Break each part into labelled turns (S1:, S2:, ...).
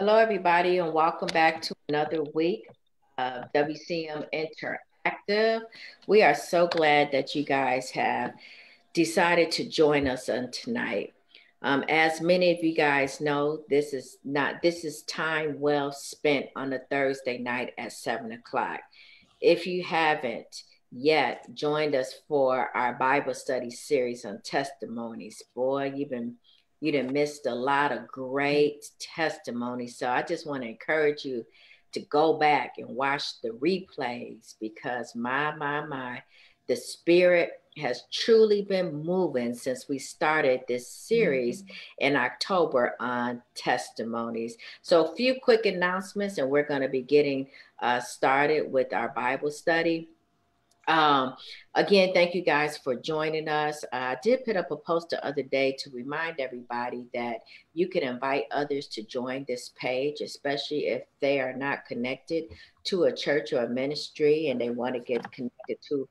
S1: Hello, everybody, and welcome back to another week of WCM Interactive. We are so glad that you guys have decided to join us on tonight. Um, as many of you guys know, this is not this is time well spent on a Thursday night at seven o'clock. If you haven't yet joined us for our Bible study series on testimonies, boy, you've been you have missed a lot of great testimonies. So I just want to encourage you to go back and watch the replays because my, my, my, the spirit has truly been moving since we started this series mm-hmm. in October on testimonies. So, a few quick announcements, and we're going to be getting uh, started with our Bible study. Um, again, thank you guys for joining us. I did put up a post the other day to remind everybody that you can invite others to join this page, especially if they are not connected to a church or a ministry and they want to get connected to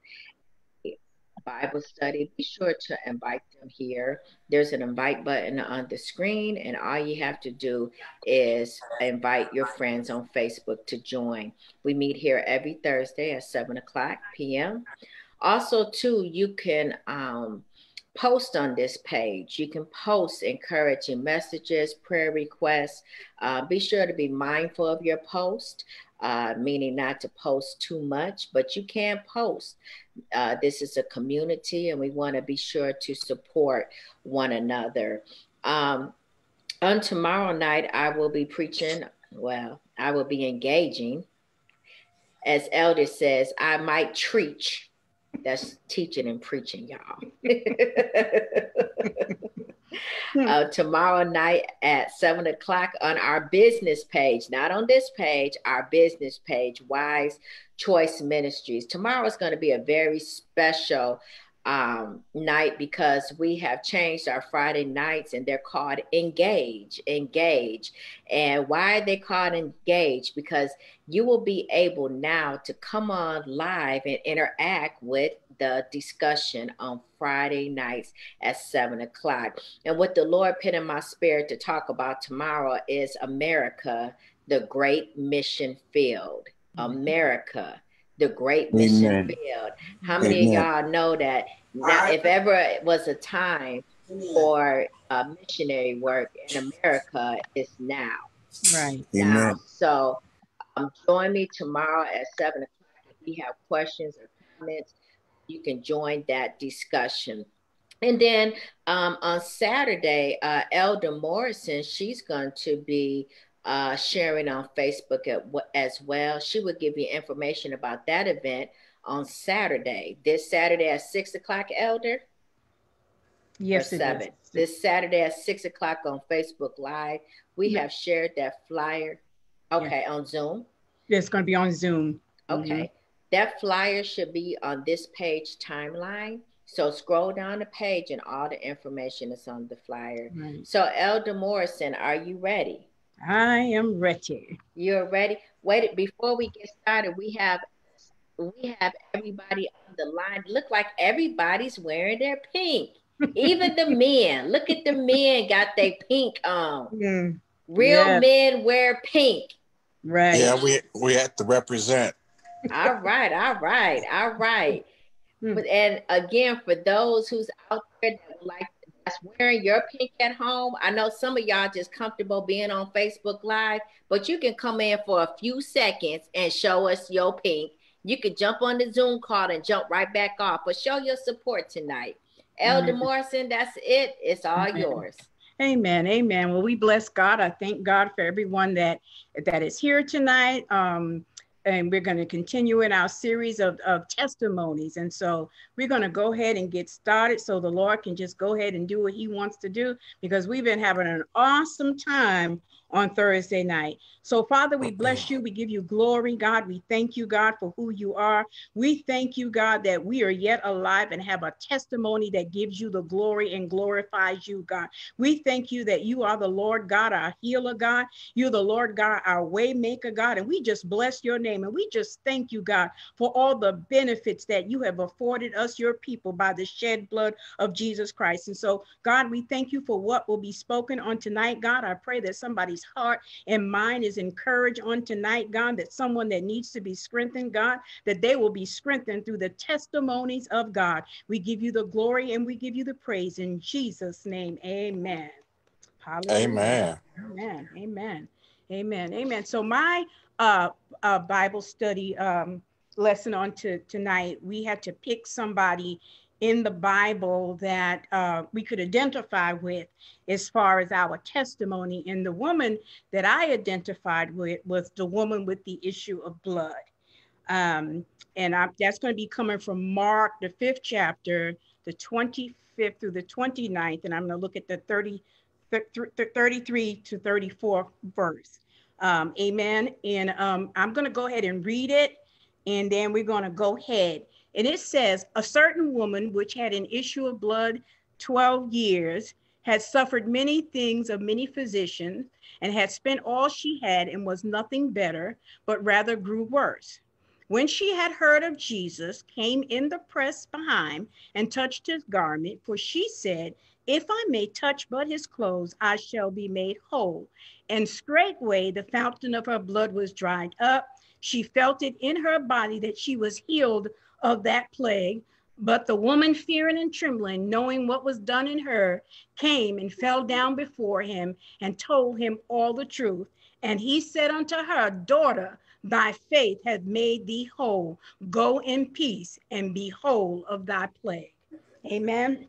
S1: Bible study, be sure to invite them here. There's an invite button on the screen, and all you have to do is invite your friends on Facebook to join. We meet here every Thursday at 7 o'clock p.m. Also, too, you can um, post on this page. You can post encouraging messages, prayer requests. Uh, be sure to be mindful of your post uh, meaning not to post too much, but you can post. Uh, this is a community, and we want to be sure to support one another. Um, on tomorrow night, I will be preaching. Well, I will be engaging. As Elder says, I might preach. That's teaching and preaching, y'all. Hmm. uh, tomorrow night at seven o'clock on our business page, not on this page, our business page, Wise Choice Ministries. Tomorrow is going to be a very special um, night because we have changed our Friday nights and they're called Engage. Engage. And why are they called Engage? Because you will be able now to come on live and interact with the discussion on Friday nights at seven o'clock. And what the Lord put in my spirit to talk about tomorrow is America, the great mission field. Mm-hmm. America, the great mission Amen. field. How many Amen. of y'all know that now, if ever it was a time for uh, missionary work in America, it's now.
S2: Right.
S1: Now. Amen. So um, join me tomorrow at 7 o'clock. If you have questions or comments, you can join that discussion. And then um, on Saturday, uh, Elder Morrison, she's going to be uh, sharing on Facebook at, as well. She will give you information about that event on Saturday. This Saturday at six o'clock, Elder.
S2: Yes,
S1: seven. This Saturday at six o'clock on Facebook Live. We have shared that flyer. Okay, on Zoom.
S2: It's going to be on Zoom.
S1: Okay. Mm-hmm. That flyer should be on this page timeline. So scroll down the page and all the information is on the flyer. Right. So Elder Morrison, are you ready?
S2: I am ready.
S1: You're ready. Wait, before we get started, we have we have everybody on the line. Look like everybody's wearing their pink. Even the men. Look at the men got their pink on. Mm. Real yeah. men wear pink.
S2: Right.
S3: Yeah, we we have to represent
S1: all right, all right, all right. Hmm. And again, for those who's out there that like that's wearing your pink at home, I know some of y'all just comfortable being on Facebook Live, but you can come in for a few seconds and show us your pink. You can jump on the Zoom call and jump right back off, but show your support tonight. Elder mm-hmm. Morrison, that's it. It's all mm-hmm. yours.
S2: Amen. Amen. Well, we bless God. I thank God for everyone that that is here tonight. Um, and we're going to continue in our series of, of testimonies. And so we're going to go ahead and get started so the Lord can just go ahead and do what he wants to do because we've been having an awesome time on Thursday night. So, Father, we bless you. We give you glory, God. We thank you, God, for who you are. We thank you, God, that we are yet alive and have a testimony that gives you the glory and glorifies you, God. We thank you that you are the Lord God, our healer, God. You're the Lord God, our way maker, God. And we just bless your name. And we just thank you, God, for all the benefits that you have afforded us, your people, by the shed blood of Jesus Christ. And so, God, we thank you for what will be spoken on tonight, God. I pray that somebody somebody's heart and mind is encouraged on tonight, God, that someone that needs to be strengthened, God, that they will be strengthened through the testimonies of God. We give you the glory and we give you the praise in Jesus' name. Amen.
S3: Hallelujah. Amen.
S2: Amen. Amen. Amen. Amen. So my uh, uh, Bible study um, lesson on to tonight, we had to pick somebody in the Bible that uh, we could identify with as far as our testimony. And the woman that I identified with was the woman with the issue of blood. Um, and I, that's going to be coming from Mark, the fifth chapter, the 25th through the 29th. And I'm going to look at the 30, 33 to 34 verse. Um, amen. And um, I'm going to go ahead and read it. And then we're going to go ahead and it says, A certain woman which had an issue of blood 12 years had suffered many things of many physicians and had spent all she had and was nothing better, but rather grew worse. When she had heard of Jesus, came in the press behind and touched his garment, for she said, If I may touch but his clothes, I shall be made whole. And straightway the fountain of her blood was dried up. She felt it in her body that she was healed of that plague. But the woman, fearing and trembling, knowing what was done in her, came and fell down before him and told him all the truth. And he said unto her, Daughter, thy faith hath made thee whole. Go in peace and be whole of thy plague. Amen.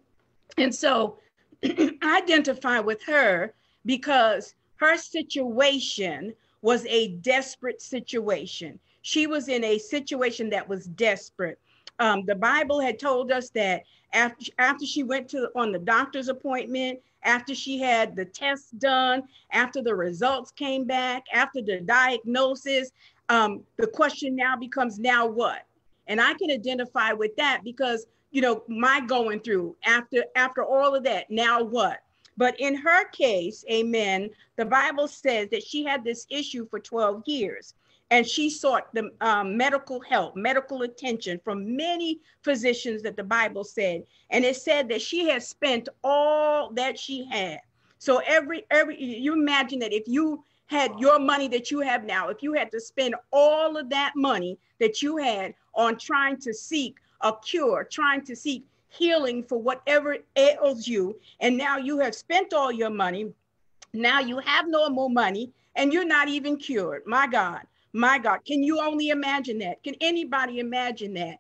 S2: And so identify with her because her situation was a desperate situation she was in a situation that was desperate. Um, the Bible had told us that after, after she went to on the doctor's appointment, after she had the tests done, after the results came back, after the diagnosis, um, the question now becomes now what? And I can identify with that because you know my going through after after all of that now what but in her case amen the bible says that she had this issue for 12 years and she sought the um, medical help, medical attention from many physicians that the Bible said. And it said that she had spent all that she had. So every every you imagine that if you had your money that you have now, if you had to spend all of that money that you had on trying to seek a cure, trying to seek healing for whatever ails you, and now you have spent all your money, now you have no more money, and you're not even cured. My God. My God, can you only imagine that? Can anybody imagine that?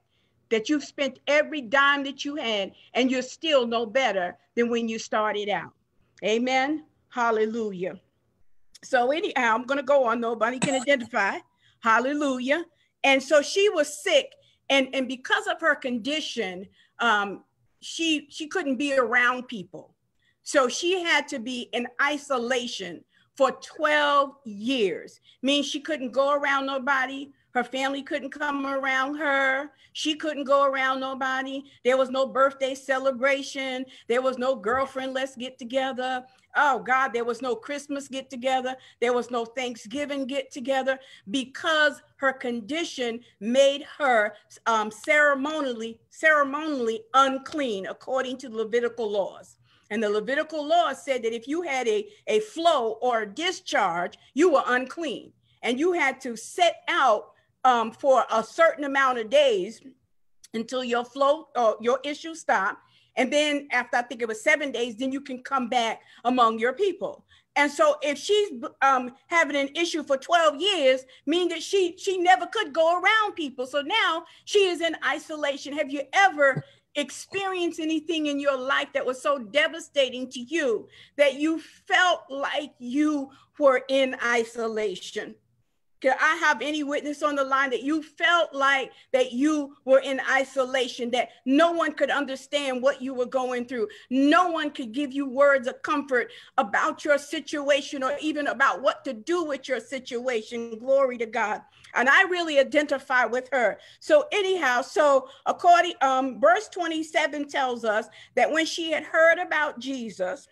S2: That you've spent every dime that you had and you're still no better than when you started out. Amen. Hallelujah. So, anyhow, I'm going to go on. Nobody can identify. Hallelujah. And so she was sick. And, and because of her condition, um, she she couldn't be around people. So she had to be in isolation for 12 years. Means she couldn't go around nobody. Her family couldn't come around her. She couldn't go around nobody. There was no birthday celebration. There was no girlfriend, let's get together. Oh God, there was no Christmas get together. There was no Thanksgiving get together because her condition made her um, ceremonially ceremonially unclean according to Levitical laws. And the Levitical law said that if you had a, a flow or a discharge, you were unclean. And you had to set out um, for a certain amount of days until your flow or your issue stop. And then after I think it was seven days, then you can come back among your people. And so if she's um, having an issue for 12 years, mean that she she never could go around people. So now she is in isolation. Have you ever experienced anything in your life that was so devastating to you that you felt like you were in isolation? Can I have any witness on the line that you felt like that you were in isolation, that no one could understand what you were going through? No one could give you words of comfort about your situation or even about what to do with your situation. Glory to God. And I really identify with her. So, anyhow, so according, um, verse 27 tells us that when she had heard about Jesus,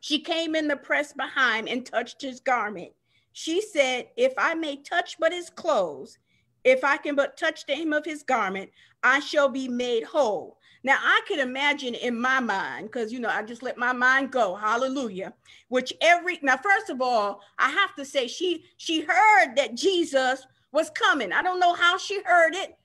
S2: she came in the press behind and touched his garment. She said, If I may touch but his clothes, if I can but touch the hem of his garment, I shall be made whole. Now I can imagine in my mind, because you know, I just let my mind go, hallelujah. Which every now, first of all, I have to say she she heard that Jesus was coming. I don't know how she heard it.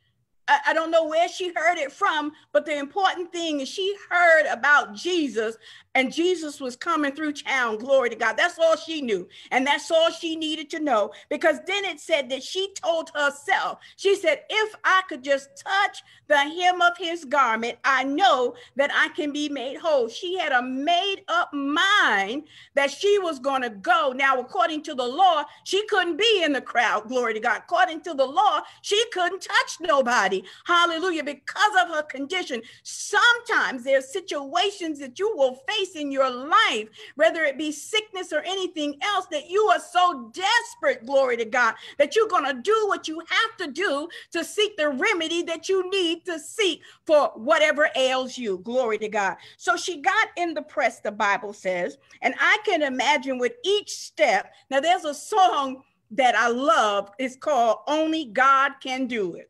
S2: I, I don't know where she heard it from, but the important thing is she heard about Jesus and Jesus was coming through town. Glory to God. That's all she knew. And that's all she needed to know because then it said that she told herself, she said, if I could just touch the hem of his garment, I know that I can be made whole. She had a made up mind that she was going to go. Now, according to the law, she couldn't be in the crowd. Glory to God. According to the law, she couldn't touch nobody. Hallelujah. Because of her condition. Sometimes there's situations that you will face face in your life, whether it be sickness or anything else, that you are so desperate, glory to God, that you're going to do what you have to do to seek the remedy that you need to seek for whatever ails you. Glory to God. So she got in the press, the Bible says, and I can imagine with each step. Now, there's a song that I love. It's called Only God Can Do It.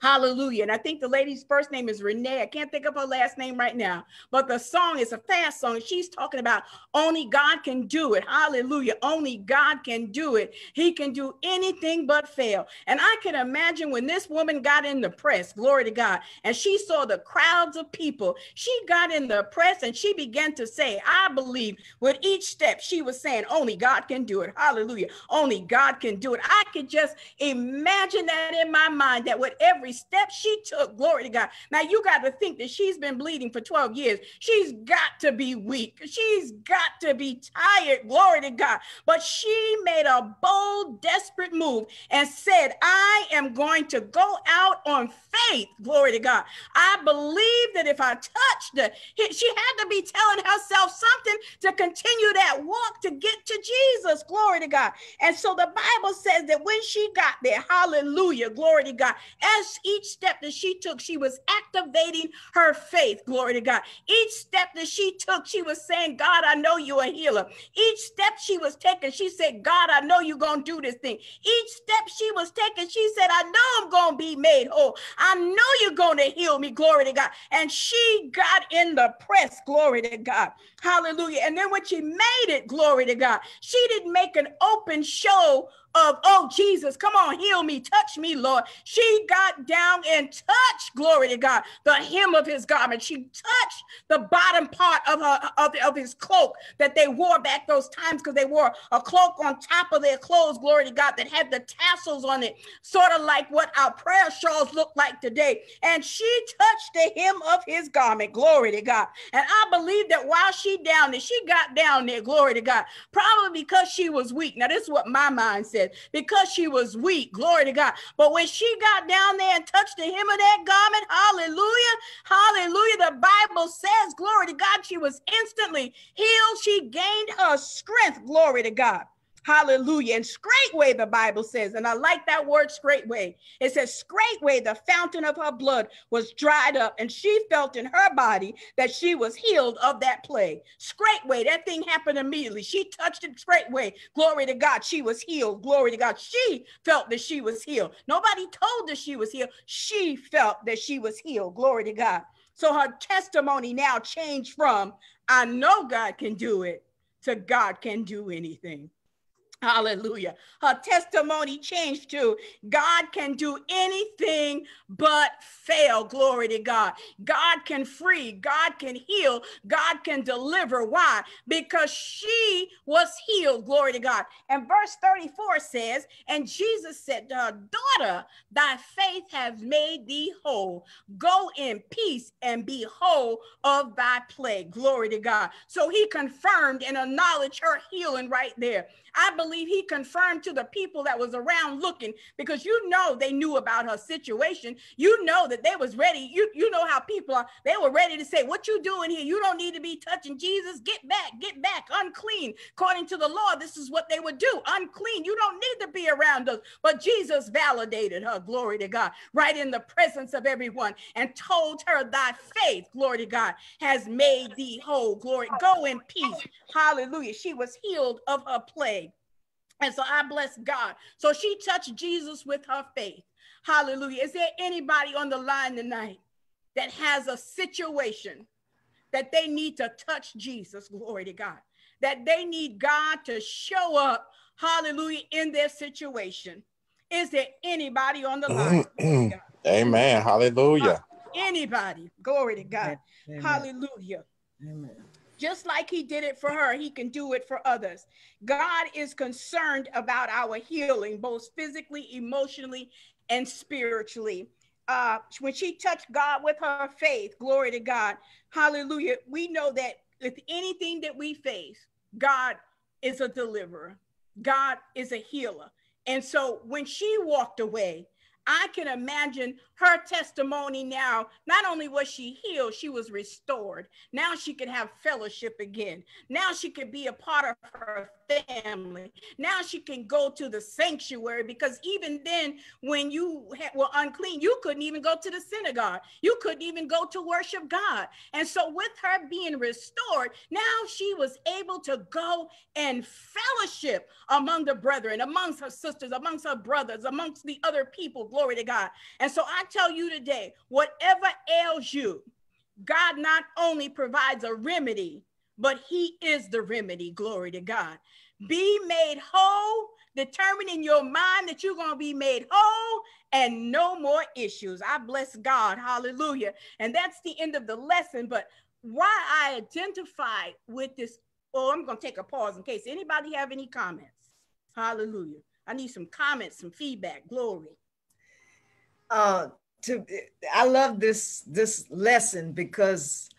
S2: Hallelujah. And I think the lady's first name is Renee. I can't think of her last name right now, but the song is a fast song. She's talking about only God can do it. Hallelujah. Only God can do it. He can do anything but fail. And I can imagine when this woman got in the press, glory to God, and she saw the crowds of people, she got in the press and she began to say, I believe with each step she was saying, only God can do it. Hallelujah. Only God can do it. I could just imagine that in my mind that with every every step she took. Glory to God. Now you got to think that she's been bleeding for 12 years. She's got to be weak. She's got to be tired. Glory to God. But she made a bold, desperate move and said, I am going to go out on faith. Glory to God. I believe that if I touched her, she had to be telling herself something to continue that walk to get to Jesus. Glory to God. And so the Bible says that when she got there, hallelujah, glory to God, as each step that she took, she was activating her faith. Glory to God. Each step that she took, she was saying, God, I know you're a healer. Each step she was taking, she said, God, I know you're going to do this thing. Each step she was taking, she said, I know I'm going to be made whole. I know you're going to heal me. Glory to God. And she got in the press. Glory to God. Hallelujah. And then when she made it, glory to God, she didn't make an open show of, oh, Jesus, come on, heal me, touch me, Lord. She got down and touched, glory to God, the hem of his garment. She touched the bottom part of her of, of his cloak that they wore back those times because they wore a cloak on top of their clothes, glory to God, that had the tassels on it, sort of like what our prayer shawls look like today. And she touched the hem of his garment, glory to God. And I believe that while she down there, she got down there, glory to God, probably because she was weak. Now, this is what my mind because she was weak. Glory to God. But when she got down there and touched the hem of that garment, hallelujah, hallelujah, the Bible says, glory to God, she was instantly healed. She gained her strength. Glory to God. Hallelujah. And straightway, the Bible says, and I like that word straightway. It says, straightway, the fountain of her blood was dried up, and she felt in her body that she was healed of that plague. Straightway, that thing happened immediately. She touched it straightway. Glory to God. She was healed. Glory to God. She felt that she was healed. Nobody told her she was healed. She felt that she was healed. Glory to God. So her testimony now changed from, I know God can do it, to God can do anything. Hallelujah. Her testimony changed to God can do anything but fail. Glory to God. God can free, God can heal, God can deliver. Why? Because she was healed. Glory to God. And verse 34 says, And Jesus said to her, Daughter, thy faith has made thee whole. Go in peace and be whole of thy plague. Glory to God. So he confirmed and acknowledged her healing right there. I believe he confirmed to the people that was around looking because you know they knew about her situation. You know that they was ready. You you know how people are. They were ready to say, "What you doing here? You don't need to be touching Jesus. Get back, get back, unclean." According to the law, this is what they would do. Unclean. You don't need to be around us. But Jesus validated her. Glory to God. Right in the presence of everyone and told her, "Thy faith, glory to God, has made thee whole. Glory. Go in peace. Hallelujah." She was healed of her plague. And so I bless God. So she touched Jesus with her faith. Hallelujah. Is there anybody on the line tonight that has a situation that they need to touch Jesus? Glory to God. That they need God to show up, hallelujah, in their situation. Is there anybody on the line? Mm-hmm.
S3: Amen. Hallelujah.
S2: Anybody. Glory to God. Amen. Hallelujah. Amen. Just like he did it for her, he can do it for others. God is concerned about our healing, both physically, emotionally, and spiritually. Uh, when she touched God with her faith, glory to God, hallelujah. We know that with anything that we face, God is a deliverer, God is a healer. And so when she walked away, I can imagine her testimony now. Not only was she healed, she was restored. Now she could have fellowship again. Now she can be a part of her family. Now she can go to the sanctuary because even then, when you were unclean, you couldn't even go to the synagogue. You couldn't even go to worship God. And so, with her being restored, now she was able to go and fellowship among the brethren, amongst her sisters, amongst her brothers, amongst the other people. Glory to God. And so, I tell you today, whatever ails you, God not only provides a remedy, but He is the remedy. Glory to God. Be made whole, determine in your mind that you're going to be made whole and no more issues. I bless God. Hallelujah. And that's the end of the lesson. But why I identify with this, oh, I'm going to take a pause in case anybody have any comments. Hallelujah. I need some comments, some feedback. Glory.
S4: Uh, to I love this this lesson because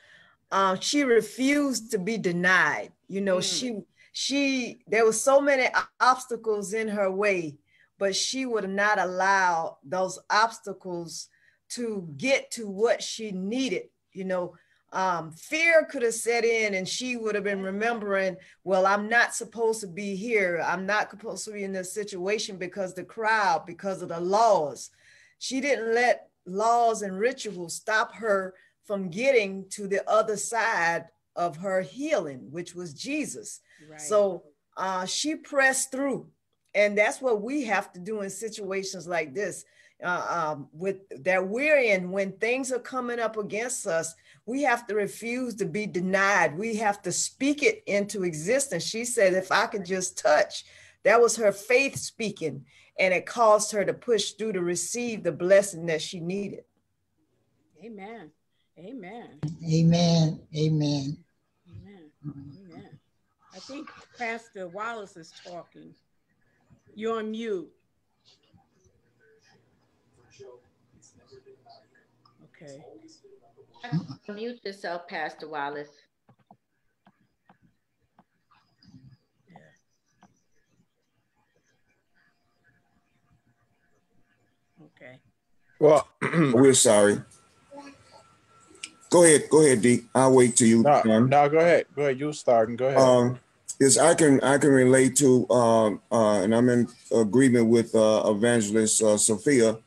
S4: uh, she refused to be denied. You know, mm. she she there were so many obstacles in her way, but she would not allow those obstacles to get to what she needed. You know, um, fear could have set in and she would have been remembering, well, I'm not supposed to be here. I'm not supposed to be in this situation because the crowd, because of the laws. She didn't let laws and rituals stop her from getting to the other side of her healing, which was Jesus. Right. So uh, she pressed through. And that's what we have to do in situations like this. Uh, um, with that we're in when things are coming up against us we have to refuse to be denied we have to speak it into existence she said if i could just touch that was her faith speaking and it caused her to push through to receive the blessing that she needed
S2: amen Amen.
S5: Amen. Amen.
S2: Amen. Amen. I think Pastor Wallace is talking. You're on mute. Okay.
S1: Mute yourself, Pastor Wallace.
S2: Yeah. Okay.
S6: Well, we're sorry. Go ahead, go ahead, D. I'll wait till you.
S3: No, no, go ahead. Go ahead. You starting. Go ahead.
S6: Um, is I can I can relate to um, uh, and I'm in agreement with uh, Evangelist uh, Sophia.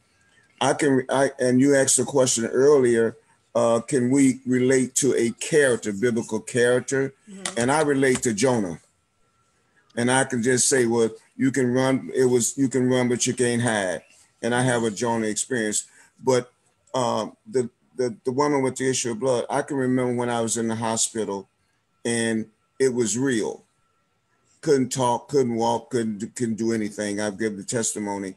S6: I can I and you asked a question earlier. Uh, can we relate to a character, biblical character? Mm-hmm. And I relate to Jonah. And I can just say, well, you can run. It was you can run, but you can't hide. And I have a Jonah experience. But um, the the, the woman with the issue of blood, I can remember when I was in the hospital and it was real. Couldn't talk, couldn't walk, couldn't, couldn't do anything. I've given the testimony.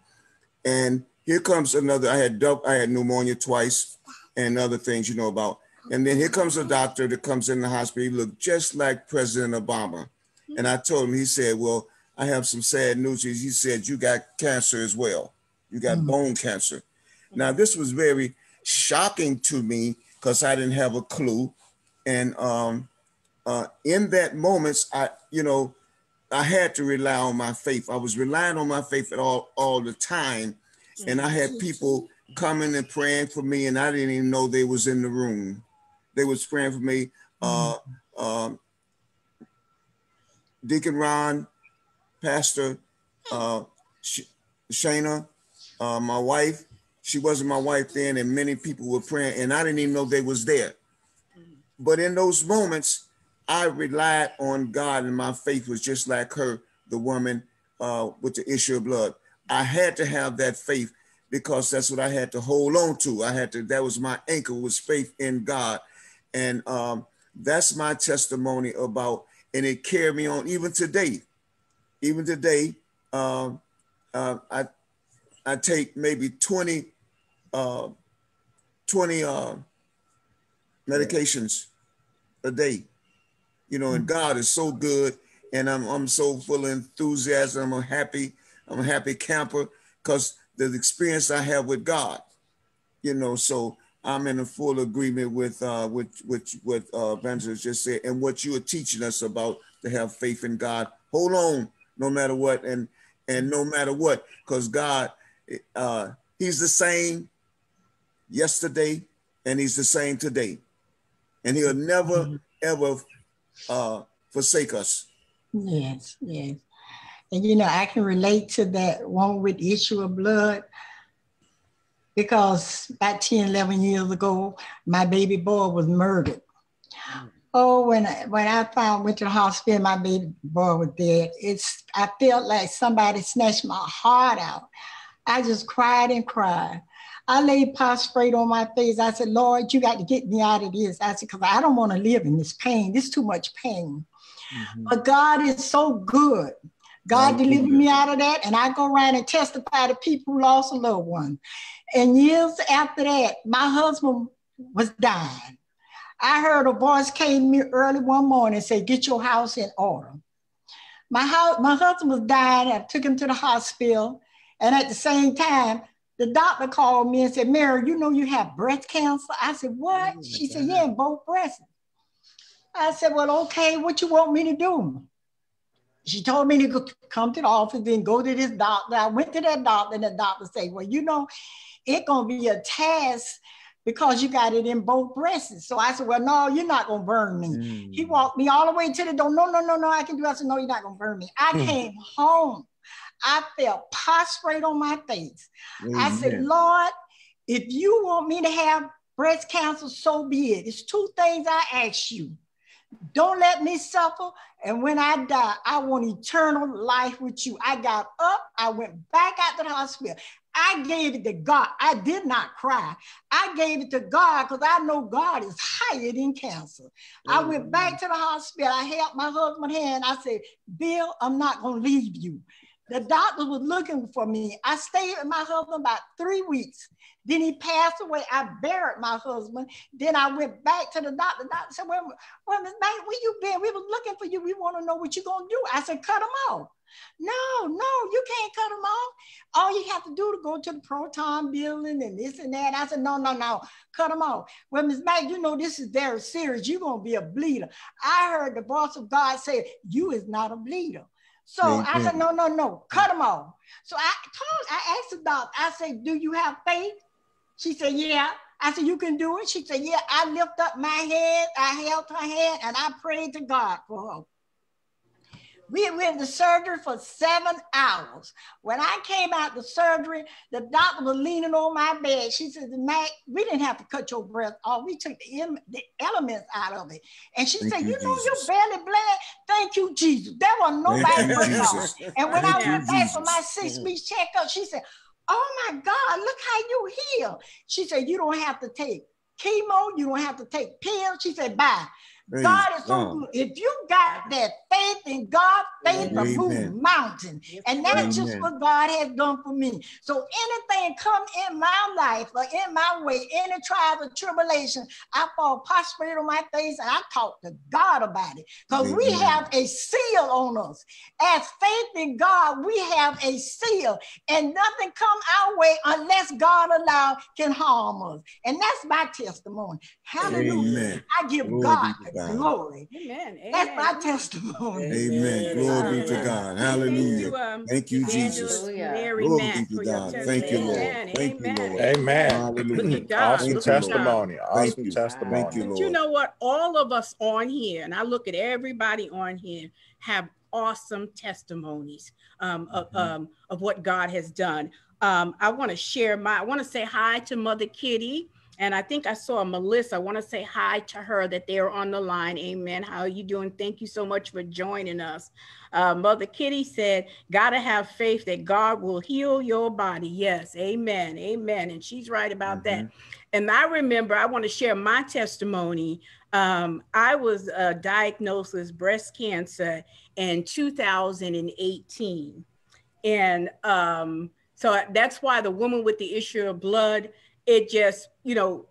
S6: And here comes another, I had I had pneumonia twice and other things you know about. And then here comes a doctor that comes in the hospital. He looked just like President Obama. And I told him, he said, Well, I have some sad news. He said, You got cancer as well. You got mm-hmm. bone cancer. Now, this was very, shocking to me because I didn't have a clue. And um, uh, in that moment, I, you know, I had to rely on my faith. I was relying on my faith at all, all the time. And I had people coming and praying for me, and I didn't even know they was in the room. They was praying for me. Uh, um, Deacon Ron, Pastor uh, Sh- Shana, uh, my wife, she wasn't my wife then, and many people were praying, and I didn't even know they was there. But in those moments, I relied on God, and my faith was just like her, the woman uh, with the issue of blood. I had to have that faith because that's what I had to hold on to. I had to, that was my anchor was faith in God. And um, that's my testimony about, and it carried me on even today. Even today, um, uh, I I take maybe 20, uh, 20 uh, medications a day. You know, and God is so good, and I'm I'm so full of enthusiasm. I'm happy. I'm a happy camper because the experience I have with God. You know, so I'm in a full agreement with uh, with with what uh, Evangelist just said, and what you are teaching us about to have faith in God. Hold on, no matter what, and and no matter what, because God, uh, He's the same yesterday, and He's the same today, and He'll never mm-hmm. ever uh, forsake us.
S5: Yes, yes, and you know I can relate to that one with issue of blood because about 10, 11 years ago, my baby boy was murdered. Oh, when I, when I found went to the hospital, my baby boy was dead. It's I felt like somebody snatched my heart out. I just cried and cried. I laid prostrate on my face. I said, Lord, you got to get me out of this. I said, because I don't want to live in this pain. This is too much pain. Mm-hmm. But God is so good. God delivered me out of that, and I go around and testify to people who lost a loved one. And years after that, my husband was dying. I heard a voice came to me early one morning and said, Get your house in order. My, house, my husband was dying. I took him to the hospital. And at the same time, the doctor called me and said, Mary, you know you have breast cancer? I said, What? Oh she God. said, Yeah, in both breasts. I said, Well, okay, what you want me to do? she told me to go, come to the office and go to this doctor. I went to that doctor, and the doctor said, Well, you know, it's gonna be a task because you got it in both breasts. So I said, Well, no, you're not gonna burn me. Mm. He walked me all the way to the door. No, no, no, no, I can do it. I said, No, you're not gonna burn me. I mm. came home. I felt prostrate on my face. Amen. I said, Lord, if you want me to have breast cancer, so be it. It's two things I ask you. Don't let me suffer. And when I die, I want eternal life with you. I got up, I went back out to the hospital. I gave it to God. I did not cry. I gave it to God because I know God is higher than cancer. Mm-hmm. I went back to the hospital. I held my husband's hand. I said, Bill, I'm not going to leave you. The doctor was looking for me. I stayed with my husband about three weeks. Then he passed away. I buried my husband. Then I went back to the doctor. The doctor said, Well, well Miss Bank, where you been? We was looking for you. We want to know what you're gonna do. I said, cut them off. No, no, you can't cut them off. All you have to do to go to the proton building and this and that. I said, no, no, no, cut them off. Well, Miss Mac, you know this is very serious. You're gonna be a bleeder. I heard the voice of God say, You is not a bleeder. So Amen. I said, mm. no, no, no, cut them off. So I told, I asked the doctor, I said, do you have faith? She said, Yeah. I said, You can do it. She said, Yeah. I lift up my head, I held her hand, and I prayed to God for her. We went to surgery for seven hours. When I came out the surgery, the doctor was leaning on my bed. She said, Mac, we didn't have to cut your breath off. We took the, the elements out of it. And she Thank said, You, know you know, your belly bled. Thank you, Jesus. There was nobody but And when Thank I went back for my six weeks checkup, she said, Oh my God, look how you heal. She said, You don't have to take chemo, you don't have to take pills. She said, Bye. God is so good. If you got that faith in God, faith will move mountains. And that's Amen. just what God has done for me. So anything come in my life or in my way, any trial or tribulation, I fall prostrate on my face and I talk to God about it. Because we have a seal on us. As faith in God, we have a seal. And nothing come our way unless God allow can harm us. And that's my testimony. Hallelujah. Amen. I give Glory God glory. Amen. That's my testimony.
S6: Amen. Glory be to God. Hallelujah. Thank you, um, Thank you Jesus. Mary Glory Matt be to God. Thank you, Lord. Thank you, Lord.
S3: Amen. Hallelujah. Awesome testimony. Awesome testimony.
S2: Thank you, Lord. You know what? All of us on here, and I look at everybody on here, have awesome testimonies um, of, mm-hmm. um, of what God has done. Um, I want to share my, I want to say hi to Mother Kitty And I think I saw Melissa. I want to say hi to her that they're on the line. Amen. How are you doing? Thank you so much for joining us. Uh, Mother Kitty said, Gotta have faith that God will heal your body. Yes. Amen. Amen. And she's right about mm-hmm. that. And I remember, I want to share my testimony. Um, I was uh, diagnosed with breast cancer in 2018. And um, so that's why the woman with the issue of blood, it just, you know,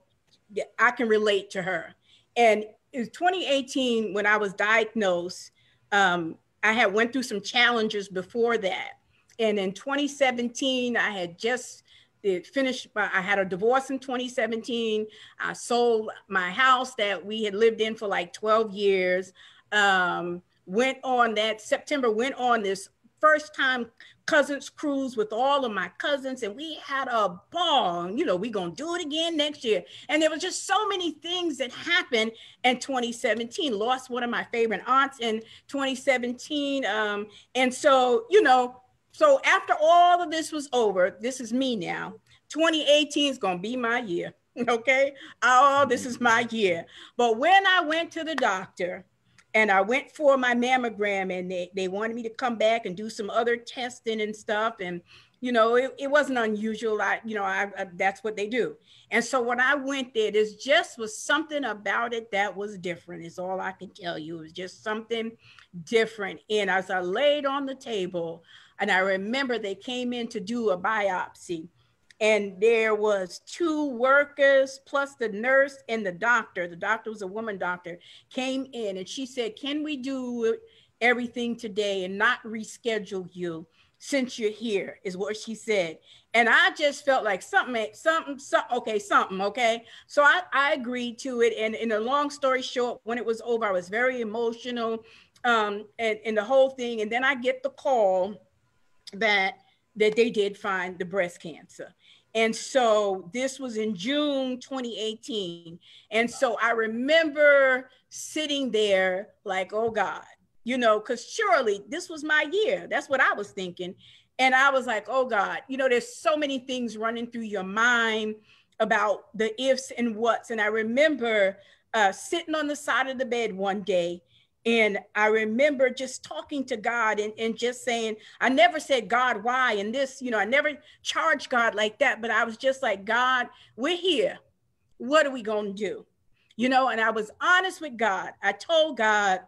S2: I can relate to her. And in 2018, when I was diagnosed, um, I had went through some challenges before that. And in 2017, I had just finished, I had a divorce in 2017. I sold my house that we had lived in for like 12 years. Um, went on that September, went on this first time cousins cruise with all of my cousins and we had a ball you know we're gonna do it again next year. And there was just so many things that happened in 2017 lost one of my favorite aunts in 2017 um, and so you know so after all of this was over this is me now. 2018 is gonna be my year okay? Oh this is my year. But when i went to the doctor and I went for my mammogram and they, they wanted me to come back and do some other testing and stuff. And, you know, it, it wasn't unusual. I, you know, I, I, that's what they do. And so when I went there, there's just was something about it that was different is all I can tell you. It was just something different. And as I laid on the table and I remember they came in to do a biopsy and there was two workers plus the nurse and the doctor. The doctor was a woman doctor came in and she said can we do everything today and not reschedule you since you're here? is what she said. And i just felt like something something, something okay something okay? So i, I agreed to it. And in a long story short when it was over i was very emotional um, and, and the whole thing. And then i get the call that that they did find the breast cancer and so this was in June 2018. And so I remember sitting there like, oh God, you know, because surely this was my year. That's what I was thinking. And I was like, oh God, you know, there's so many things running through your mind about the ifs and whats. And I remember uh, sitting on the side of the bed one day and I remember just talking to God and, and just saying, I never said, God, why? And this, you know, I never charged God like that, but I was just like, God, we're here. What are we going to do? You know, and I was honest with God. I told God,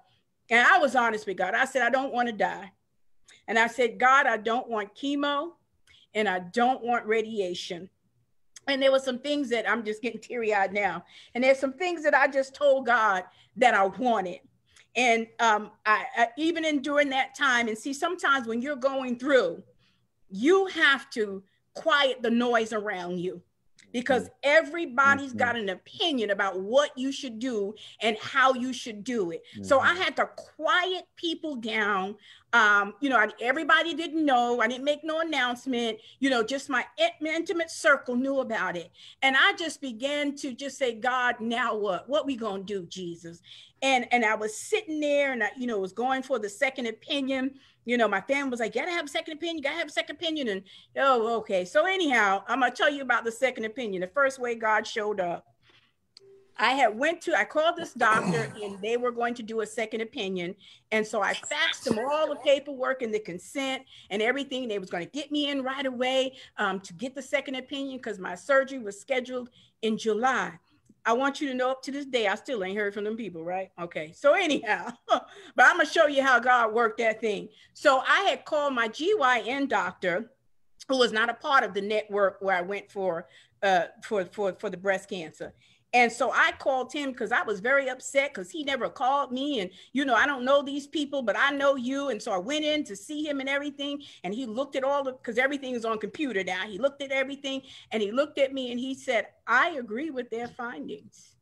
S2: and I was honest with God. I said, I don't want to die. And I said, God, I don't want chemo and I don't want radiation. And there were some things that I'm just getting teary eyed now. And there's some things that I just told God that I wanted. And um, I, I, even in during that time, and see, sometimes when you're going through, you have to quiet the noise around you because mm-hmm. everybody's mm-hmm. got an opinion about what you should do and how you should do it. Mm-hmm. So I mm-hmm. had to quiet people down. Um, you know, I, everybody didn't know. I didn't make no announcement. You know, just my intimate circle knew about it, and I just began to just say, God, now what? What we gonna do, Jesus? and and I was sitting there and I, you know, was going for the second opinion. You know, my family was like, "You gotta have a second opinion. You gotta have a second opinion." And oh, okay. So anyhow, I'm gonna tell you about the second opinion. The first way God showed up, I had went to, I called this doctor and they were going to do a second opinion. And so I faxed them all the paperwork and the consent and everything. They was going to get me in right away um, to get the second opinion because my surgery was scheduled in July. I want you to know up to this day, I still ain't heard from them people, right? Okay. So, anyhow, but I'm going to show you how God worked that thing. So, I had called my GYN doctor, who was not a part of the network where I went for uh, for, for, for the breast cancer. And so I called him because I was very upset because he never called me. And, you know, I don't know these people, but I know you. And so I went in to see him and everything. And he looked at all the, because everything is on computer now. He looked at everything and he looked at me and he said, I agree with their findings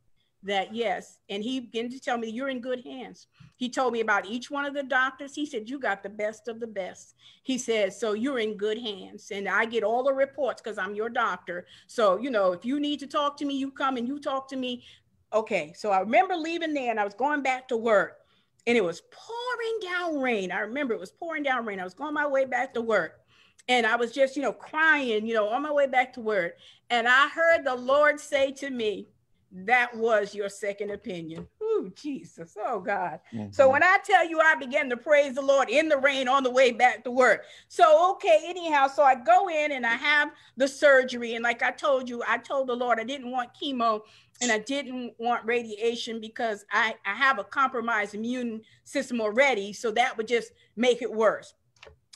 S2: that yes. And he began to tell me, you're in good hands. He told me about each one of the doctors. He said, you got the best of the best. He said, so you're in good hands. And I get all the reports because I'm your doctor. So, you know, if you need to talk to me, you come and you talk to me. Okay. So I remember leaving there and I was going back to work and it was pouring down rain. I remember it was pouring down rain. I was going my way back to work. and I was just, you know, crying, you know, on my way back to work. And I heard the Lord say to me, that was your second opinion. Oh, Jesus. Oh, God. Mm-hmm. So when I tell you I began to praise the Lord in the rain on the way back to work. So, okay, anyhow, so I go in and I have the surgery. And like I told you, I told the Lord I didn't want chemo and I didn't want radiation because I, I have a compromised immune system already. So that would just make it worse.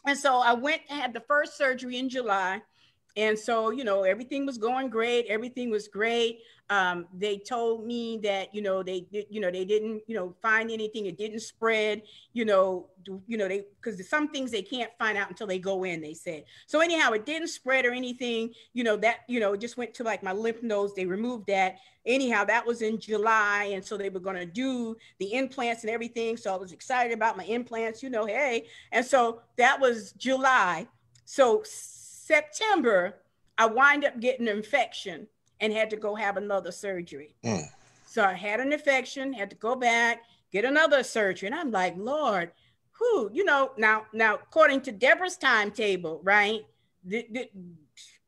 S2: And so I went and had the first surgery in July. And so, you know, everything was going great. Everything was great. Um, they told me that you know they you know they didn't you know find anything. It didn't spread. You know, you know they because some things they can't find out until they go in. They said so. Anyhow, it didn't spread or anything. You know that you know just went to like my lymph nodes. They removed that. Anyhow, that was in July, and so they were going to do the implants and everything. So I was excited about my implants. You know, hey, and so that was July. So September, I wind up getting an infection and had to go have another surgery. Mm. So I had an infection, had to go back, get another surgery. And I'm like, Lord, who, you know, now, now, according to Deborah's timetable, right? Th- th-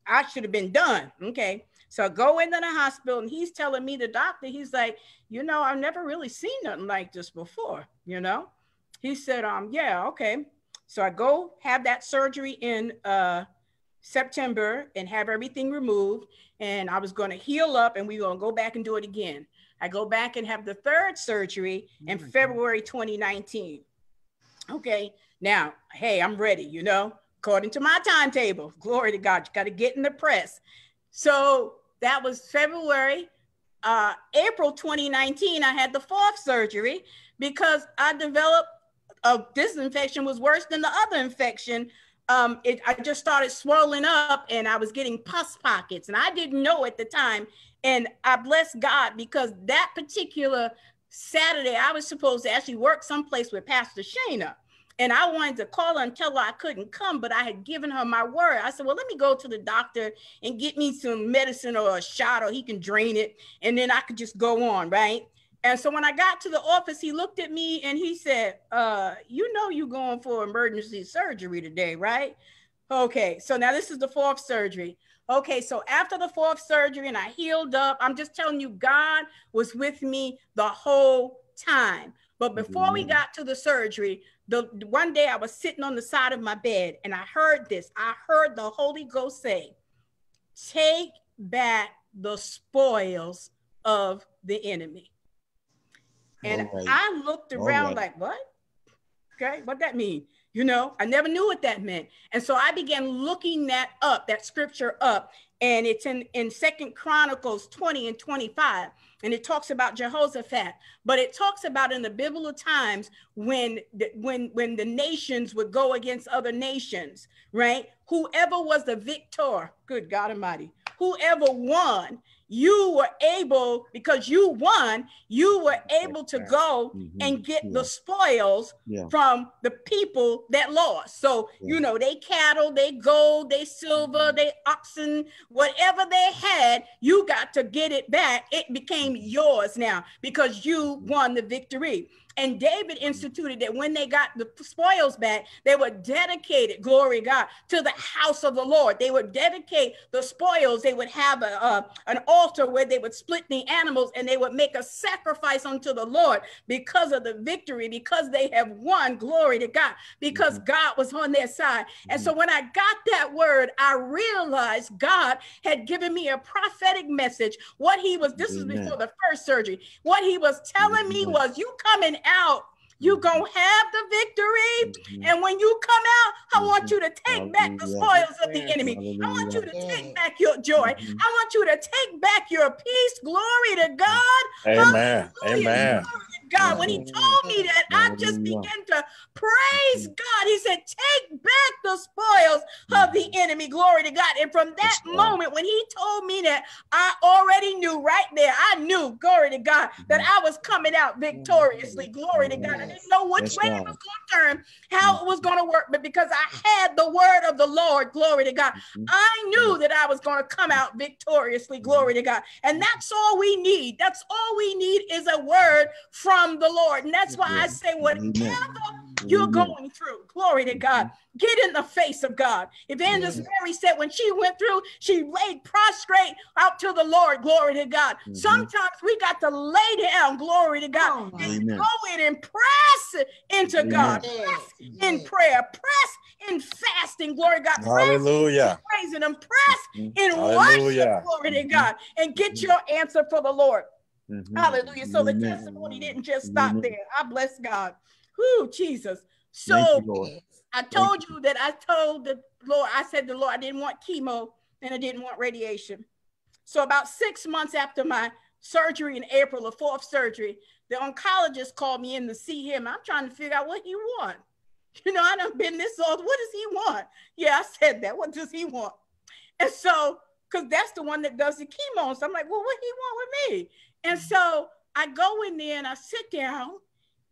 S2: I should have been done. Okay. So I go into the hospital and he's telling me, the doctor, he's like, you know, I've never really seen nothing like this before, you know? He said, um, yeah, okay. So I go have that surgery in uh September and have everything removed. And I was going to heal up and we are going to go back and do it again. I go back and have the third surgery in oh February 2019. Okay, now, hey, I'm ready, you know, according to my timetable. Glory to God, you got to get in the press. So that was February. Uh, April 2019, I had the fourth surgery because I developed a this infection was worse than the other infection um, it, I just started swelling up and I was getting pus pockets and I didn't know at the time. And I bless God because that particular Saturday, I was supposed to actually work someplace with Pastor Shana. And I wanted to call her and tell her I couldn't come, but I had given her my word. I said, Well, let me go to the doctor and get me some medicine or a shot, or he can drain it, and then I could just go on, right? And so when I got to the office, he looked at me and he said, uh, you know you're going for emergency surgery today, right? Okay, so now this is the fourth surgery. Okay, so after the fourth surgery and I healed up, I'm just telling you, God was with me the whole time. But before we got to the surgery, the one day I was sitting on the side of my bed and I heard this. I heard the Holy Ghost say, Take back the spoils of the enemy. And right. I looked around right. like, what? Okay, what that mean? You know, I never knew what that meant. And so I began looking that up, that scripture up, and it's in, in Second Chronicles 20 and 25. And it talks about Jehoshaphat, but it talks about in the biblical times when the, when when the nations would go against other nations, right? Whoever was the victor, good God Almighty, whoever won, you were able because you won you were able to go mm-hmm. and get yeah. the spoils yeah. from the people that lost so yeah. you know they cattle they gold they silver mm-hmm. they oxen whatever they had you got to get it back it became yours now because you won the victory and David instituted that when they got the spoils back, they would dedicate it, glory God, to the house of the Lord. They would dedicate the spoils. They would have a, an altar where they would split the animals and they would make a sacrifice unto the Lord because of the victory, because they have won, glory to God, because mm-hmm. God was on their side. And so mm-hmm. when I got that word, I realized God had given me a prophetic message. What he was, this Amen. was before the first surgery, what he was telling me was, You coming out you mm-hmm. gonna have the victory. Mm-hmm. And when you come out, I want mm-hmm. you to take back the spoils of the enemy. I want you to take back your joy. I want you to take back your peace. Glory to God.
S3: Amen. Hallelujah. Amen.
S2: God. When he told me that, I just began to praise God. He said, Take back the spoils of the mm-hmm. enemy. Glory to God. And from that moment, when he told me that, I already knew right there, I knew, glory to God, that mm-hmm. I was coming out mm-hmm. victoriously. Glory to God. I didn't know which way it was going to turn, how it was going to work, but because I had the word of the Lord, glory to God, mm-hmm. I knew that I was going to come out victoriously. Glory to God. And that's all we need. That's all we need is a word from from the Lord. And that's why I say, whatever you're going through. Glory to God. Get in the face of God. Evangelist Mary said when she went through, she laid prostrate out to the Lord. Glory to God. Mm-hmm. Sometimes we got to lay down, glory to God, oh, and amen. go in and press into amen. God. Press in prayer, press in fasting, glory to God. Press
S3: Hallelujah.
S2: praising Him, press mm-hmm. in Hallelujah. worship, glory to mm-hmm. God, and get mm-hmm. your answer for the Lord. Mm-hmm. Hallelujah. So the testimony didn't just stop there. I bless God. Whoo, Jesus. So you, I told you, you that I told the Lord, I said the Lord, I didn't want chemo and I didn't want radiation. So about six months after my surgery in April, the fourth surgery, the oncologist called me in to see him. I'm trying to figure out what he want. You know, I done been this old. What does he want? Yeah, I said that. What does he want? And so, because that's the one that does the chemo. So I'm like, well, what he want with me? And so I go in there and I sit down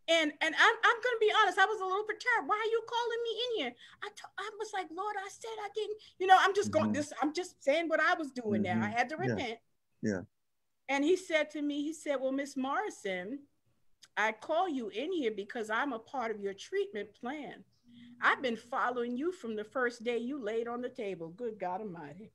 S2: and and I'm, I'm gonna be honest, I was a little perturbed. Why are you calling me in here? I, t- I was like, Lord, I said I didn't, you know, I'm just going mm-hmm. this, I'm just saying what I was doing mm-hmm. now. I had to repent.
S6: Yeah. yeah.
S2: And he said to me, he said, Well, Miss Morrison, I call you in here because I'm a part of your treatment plan. I've been following you from the first day you laid on the table. Good God Almighty.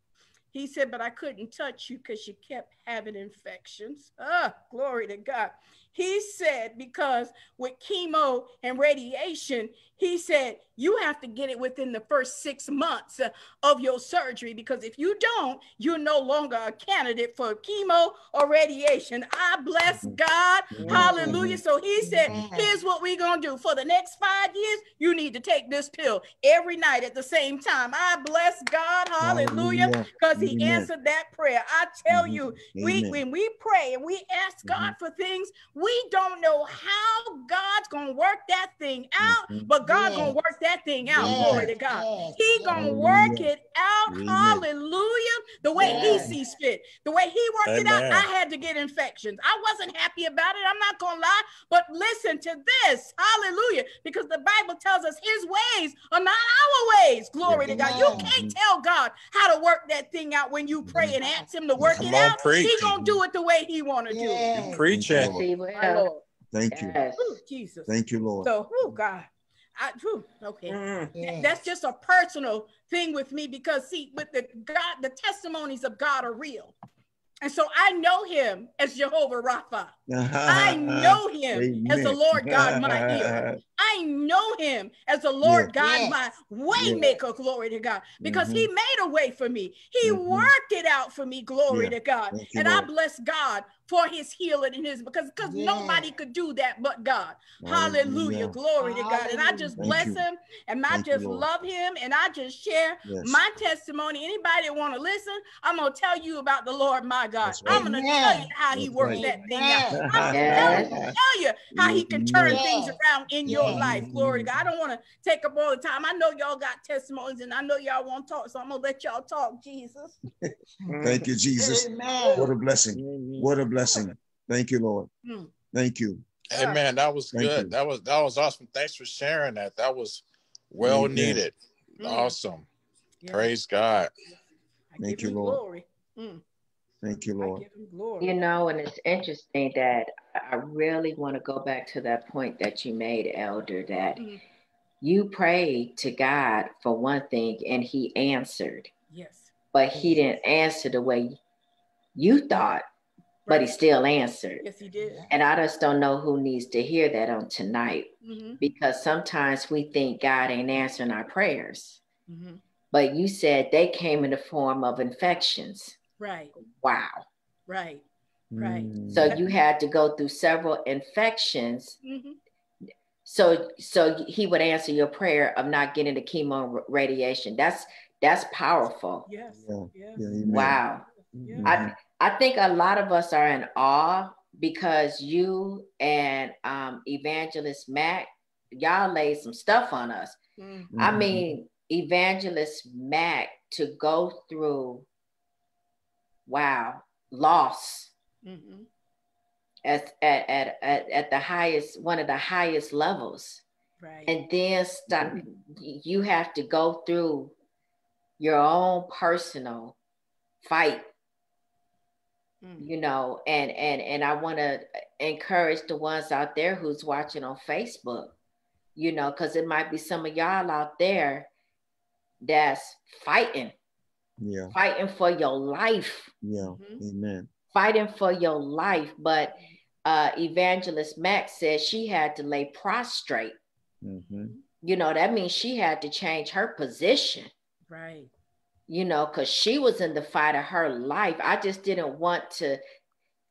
S2: He said, but I couldn't touch you because you kept having infections. Ah, glory to God. He said, because with chemo and radiation, he said, you have to get it within the first six months of your surgery because if you don't, you're no longer a candidate for chemo or radiation. I bless mm-hmm. God. Hallelujah. So he said, here's what we're going to do. For the next five years, you need to take this pill every night at the same time. I bless God. Hallelujah. Because he answered that prayer. I tell mm-hmm. you, we when we pray and we ask God mm-hmm. for things, we don't know how God's going to work that thing out, mm-hmm. but God gonna work that thing out. Yes. Glory to God. Yes. He gonna work it out. Amen. Hallelujah. The way yes. he sees fit. The way he worked Amen. it out, I had to get infections. I wasn't happy about it. I'm not gonna lie. But listen to this. Hallelujah. Because the Bible tells us his ways are not our ways. Glory to God. You can't tell God how to work that thing out when you pray mm-hmm. and ask him to work Come it on, out. Preach. He gonna do it the way he wanna do it.
S3: Preaching.
S6: Thank you. Ooh,
S2: Jesus.
S6: Thank you, Lord.
S2: So, oh God. I, whew, okay, mm, yes. that's just a personal thing with me because see, with the God, the testimonies of God are real. And so I know him as Jehovah Rapha. I know him Amen. as the Lord God my healer. I know him as the Lord yes. God yes. my waymaker. Yes. Glory to God. Because mm-hmm. he made a way for me. He mm-hmm. worked it out for me. Glory yeah. to God. and I bless God for his healing and his because because yeah. nobody could do that but God. Hallelujah. Hallelujah. Glory Hallelujah. to God. And I just Thank bless you. him and I Thank just you, love him and I just share yes. my testimony. Anybody that want to listen, I'm gonna tell you about the Lord my God. Right. I'm gonna tell you how he works right. that thing out. I'm gonna tell you how he can turn things around in your life. Glory to God. I don't want to take up all the time. I know y'all got testimonies and I know y'all want to talk, so I'm gonna let y'all talk, Jesus.
S6: Thank you, Jesus. Amen. What a blessing. What a blessing. Thank you, Lord. Hmm. Thank you.
S3: Amen. That was Thank good. You. That was that was awesome. Thanks for sharing that. That was well Amen. needed. Mm. Awesome. Yeah. Praise God.
S6: Thank you, Lord. Mm. Thank you, Lord.
S1: You know, and it's interesting that I really want to go back to that point that you made, Elder, that mm. you prayed to God for one thing and He answered.
S2: Yes.
S1: But He didn't answer the way you thought, but He still answered.
S2: Yes, He did.
S1: And I just don't know who needs to hear that on tonight mm-hmm. because sometimes we think God ain't answering our prayers. Mm-hmm. But you said they came in the form of infections.
S2: Right.
S1: Wow.
S2: Right. Right.
S1: So you had to go through several infections. Mm-hmm. So so he would answer your prayer of not getting the chemo radiation. That's that's powerful.
S2: Yes. Yeah.
S1: Yeah. Wow. Yeah. I I think a lot of us are in awe because you and um, Evangelist Mac, y'all laid some stuff on us. Mm-hmm. I mean, Evangelist Mac to go through wow, loss mm-hmm. at, at, at, at, at the highest, one of the highest levels.
S2: Right.
S1: And then stop, mm-hmm. you have to go through your own personal fight mm. you know and and and i want to encourage the ones out there who's watching on facebook you know, because it might be some of y'all out there that's fighting.
S7: Yeah.
S1: Fighting for your life.
S7: Yeah. Mm-hmm. Amen.
S1: Fighting for your life. But uh, Evangelist Max said she had to lay prostrate. Mm-hmm. You know, that means she had to change her position.
S2: Right.
S1: You know, because she was in the fight of her life. I just didn't want to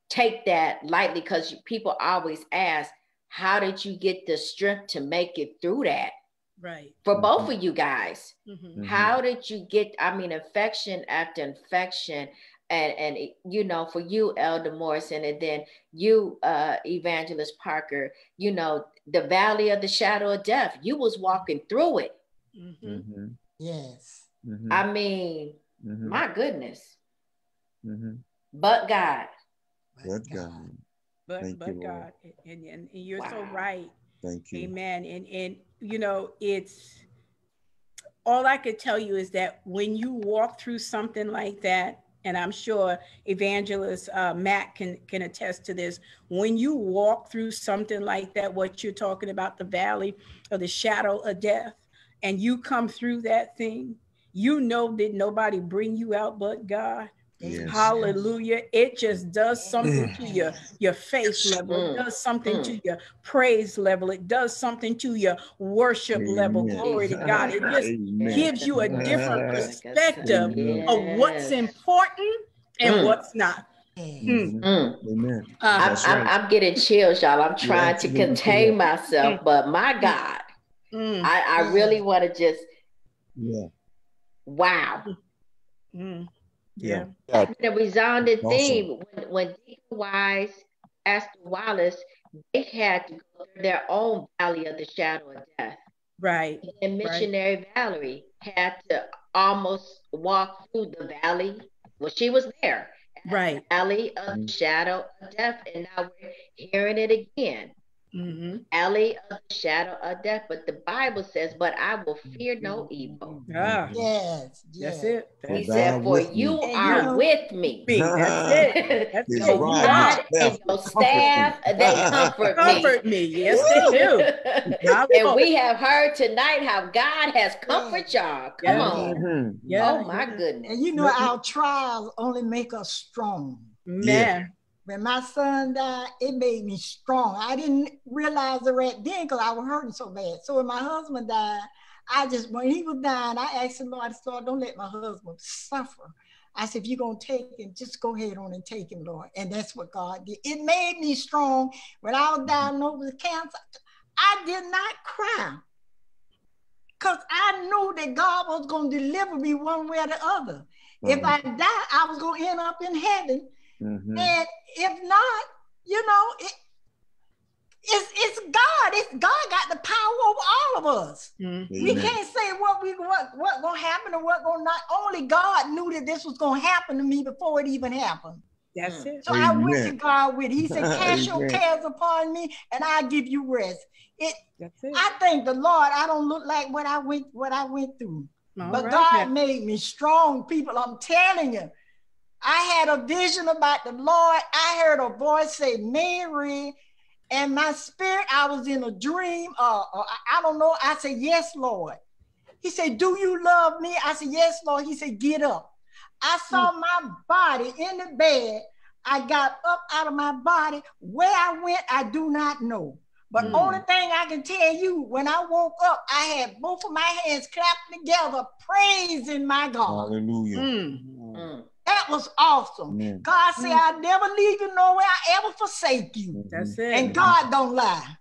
S1: take that lightly because people always ask, how did you get the strength to make it through that?
S2: Right.
S1: For mm-hmm. both of you guys. Mm-hmm. mm-hmm. How did you get, I mean, infection after infection? And, and you know, for you, Elder Morrison, and then you, uh, Evangelist Parker, you know, the valley of the shadow of death, you was walking through it.
S5: Mm-hmm. Mm-hmm.
S1: I mean, my goodness. But God.
S7: But God
S2: but Thank but you, God, and, and, and you're wow. so right.
S7: Thank you.
S2: Amen. And and you know, it's all I could tell you is that when you walk through something like that, and I'm sure Evangelist uh, Matt can can attest to this. When you walk through something like that, what you're talking about, the valley or the shadow of death, and you come through that thing, you know that nobody bring you out but God. Yes. Hallelujah. It just does something mm. to your, your faith level. It mm. does something mm. to your praise level. It does something to your worship Amen. level. Glory to God. It just Amen. gives you a different perspective yes. of what's important and mm. what's not.
S1: Mm. Amen. Uh, I'm, right. I'm, I'm, getting chills, y'all. I'm trying to contain myself, but my God, I, I really want to just,
S7: yeah.
S1: Wow.
S2: Mm.
S1: Yeah. yeah. The resounding awesome. theme when, when Deacon Wise, Pastor Wallace, they had to go through their own valley of the shadow of death.
S2: Right.
S1: And missionary right. Valerie had to almost walk through the valley. Well, she was there.
S2: Right.
S1: The valley of the mm-hmm. shadow of death. And now we're hearing it again. Mm-hmm. Alley of the shadow of death. But the Bible says, But I will fear no evil.
S2: Ah,
S5: yes,
S2: yes. That's it.
S1: That's he said, For you me. are with me.
S2: That's it. That's
S1: so God and your staff, they comfort,
S2: comfort me. me. Yes, they
S1: do. and we have heard tonight how God has comforted y'all. Come yeah. on. Mm-hmm. Yeah. Oh my goodness.
S5: And you know, our trials only make us strong.
S2: Man
S5: when my son died, it made me strong. I didn't realize it right then because I was hurting so bad. So when my husband died, I just when he was dying, I asked the Lord, said, don't let my husband suffer. I said, if you're gonna take him, just go ahead on and take him, Lord. And that's what God did. It made me strong. When I was diagnosed with cancer, I did not cry. Because I knew that God was gonna deliver me one way or the other. Mm-hmm. If I died, I was gonna end up in heaven Mm-hmm. And if not, you know, it, it's it's God. It's God got the power over all of us. Mm-hmm. We can't say what we what what gonna happen or what gonna not. Only God knew that this was gonna happen to me before it even happened.
S2: That's it.
S5: So Amen. I went to God with it. He said, Cast your cares upon me and I give you rest. It, it. I thank the Lord. I don't look like what I went what I went through. All but right, God man. made me strong people. I'm telling you. I had a vision about the Lord. I heard a voice say, Mary, and my spirit, I was in a dream. Uh, uh, I don't know. I said, Yes, Lord. He said, Do you love me? I said, Yes, Lord. He said, Get up. I saw hmm. my body in the bed. I got up out of my body. Where I went, I do not know. But mm. only thing I can tell you, when I woke up, I had both of my hands clapped together, praising my God.
S7: Hallelujah. Mm.
S5: Mm. That was awesome. Amen. God said, mm. I'll never leave you nowhere, I ever forsake you.
S2: That's it.
S5: And God don't lie.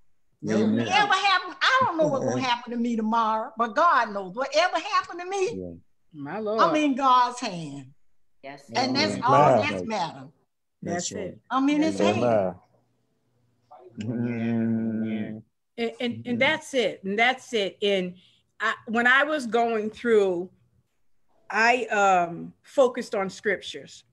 S5: Amen. Whatever happen, I don't know what's gonna happen to me tomorrow, but God knows. Whatever happened to me, yeah.
S2: my Lord,
S5: I'm in God's hand.
S1: Yes,
S5: and that's all that matters.
S2: That's, it.
S5: I'm in His hand.
S2: And, and, and that's it. And that's it. And I, when I was going through I um, focused on scriptures.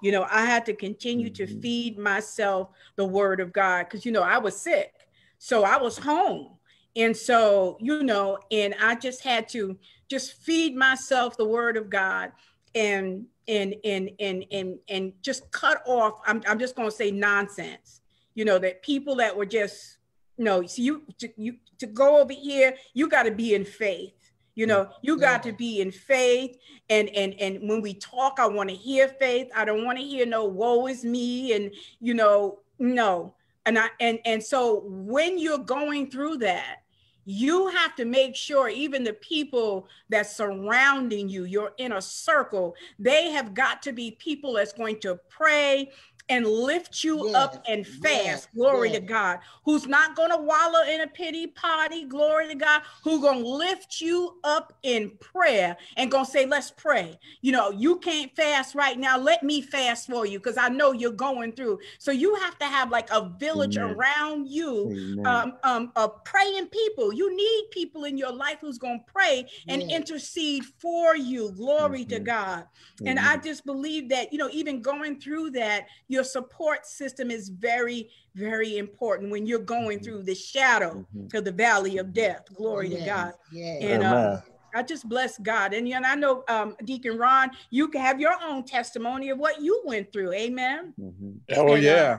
S2: You know, I had to continue to mm-hmm. feed myself the word of God because, you know, I was sick. So I was home. And so, you know, and I just had to just feed myself the word of God and and and and and and just cut off I'm I'm just going to say nonsense. You know, that people that were just no, so you to, you to go over here, you got to be in faith. You know, you got to be in faith. And and and when we talk, I want to hear faith. I don't want to hear no woe is me. And you know, no. And I and and so when you're going through that, you have to make sure even the people that surrounding you your inner circle they have got to be people that's going to pray and lift you yes, up and fast. Yes, glory yes. to God. Who's not going to wallow in a pity party. Glory to God. Who going to lift you up in prayer and going to say, let's pray. You know, you can't fast right now. Let me fast for you because I know you're going through. So you have to have like a village Amen. around you um, um, of praying people. You need people in your life who's going to pray and intercede for you. Glory mm-hmm. to God. And I just believe that, you know, even going through that, you your support system is very, very important when you're going mm-hmm. through the shadow mm-hmm. to the valley of death. Glory yes, to God. Yes. And uh, I just bless God. And, and I know um, Deacon Ron, you can have your own testimony of what you went through. Amen.
S3: Mm-hmm. Oh and, yeah. Uh,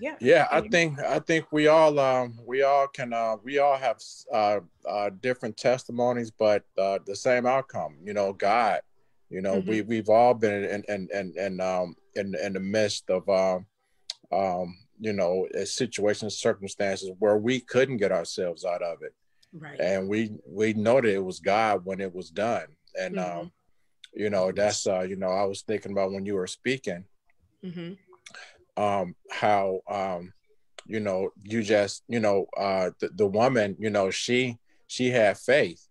S3: yeah. Yeah, I think I think we all um, we all can uh, we all have uh, uh, different testimonies, but uh, the same outcome. You know, God. You know, mm-hmm. we we've all been in and and and um, in in the midst of um, um, you know situations, circumstances where we couldn't get ourselves out of it, right? And we we know that it was God when it was done, and mm-hmm. um, you know that's uh, you know I was thinking about when you were speaking, mm-hmm. um, how um, you know you just you know uh, the, the woman you know she she had faith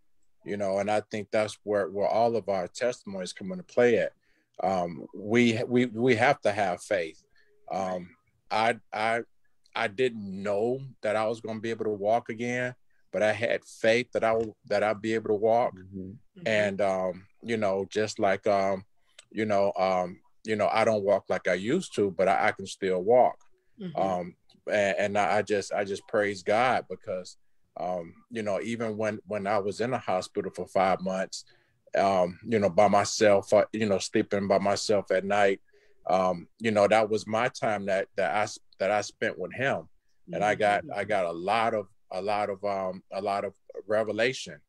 S3: you know and i think that's where where all of our testimonies come into play at um, we we we have to have faith. Um, I I I didn't know that I was going to be able to walk again, but I had faith that I will that I'd be able to walk. Mm-hmm. mm-hmm. And um, you know, just like um, you know, um, you know, I don't walk like I used to, but I, I can still walk. Mm-hmm. Um, and, and I just I just praise God because um, you know, even when when I was in the hospital for five months, um, you know, by myself, uh, you know, sleeping by myself at night. Um, you know, that was my time that that I that I spent with him, and I got I got a lot of a lot of um a lot of revelation.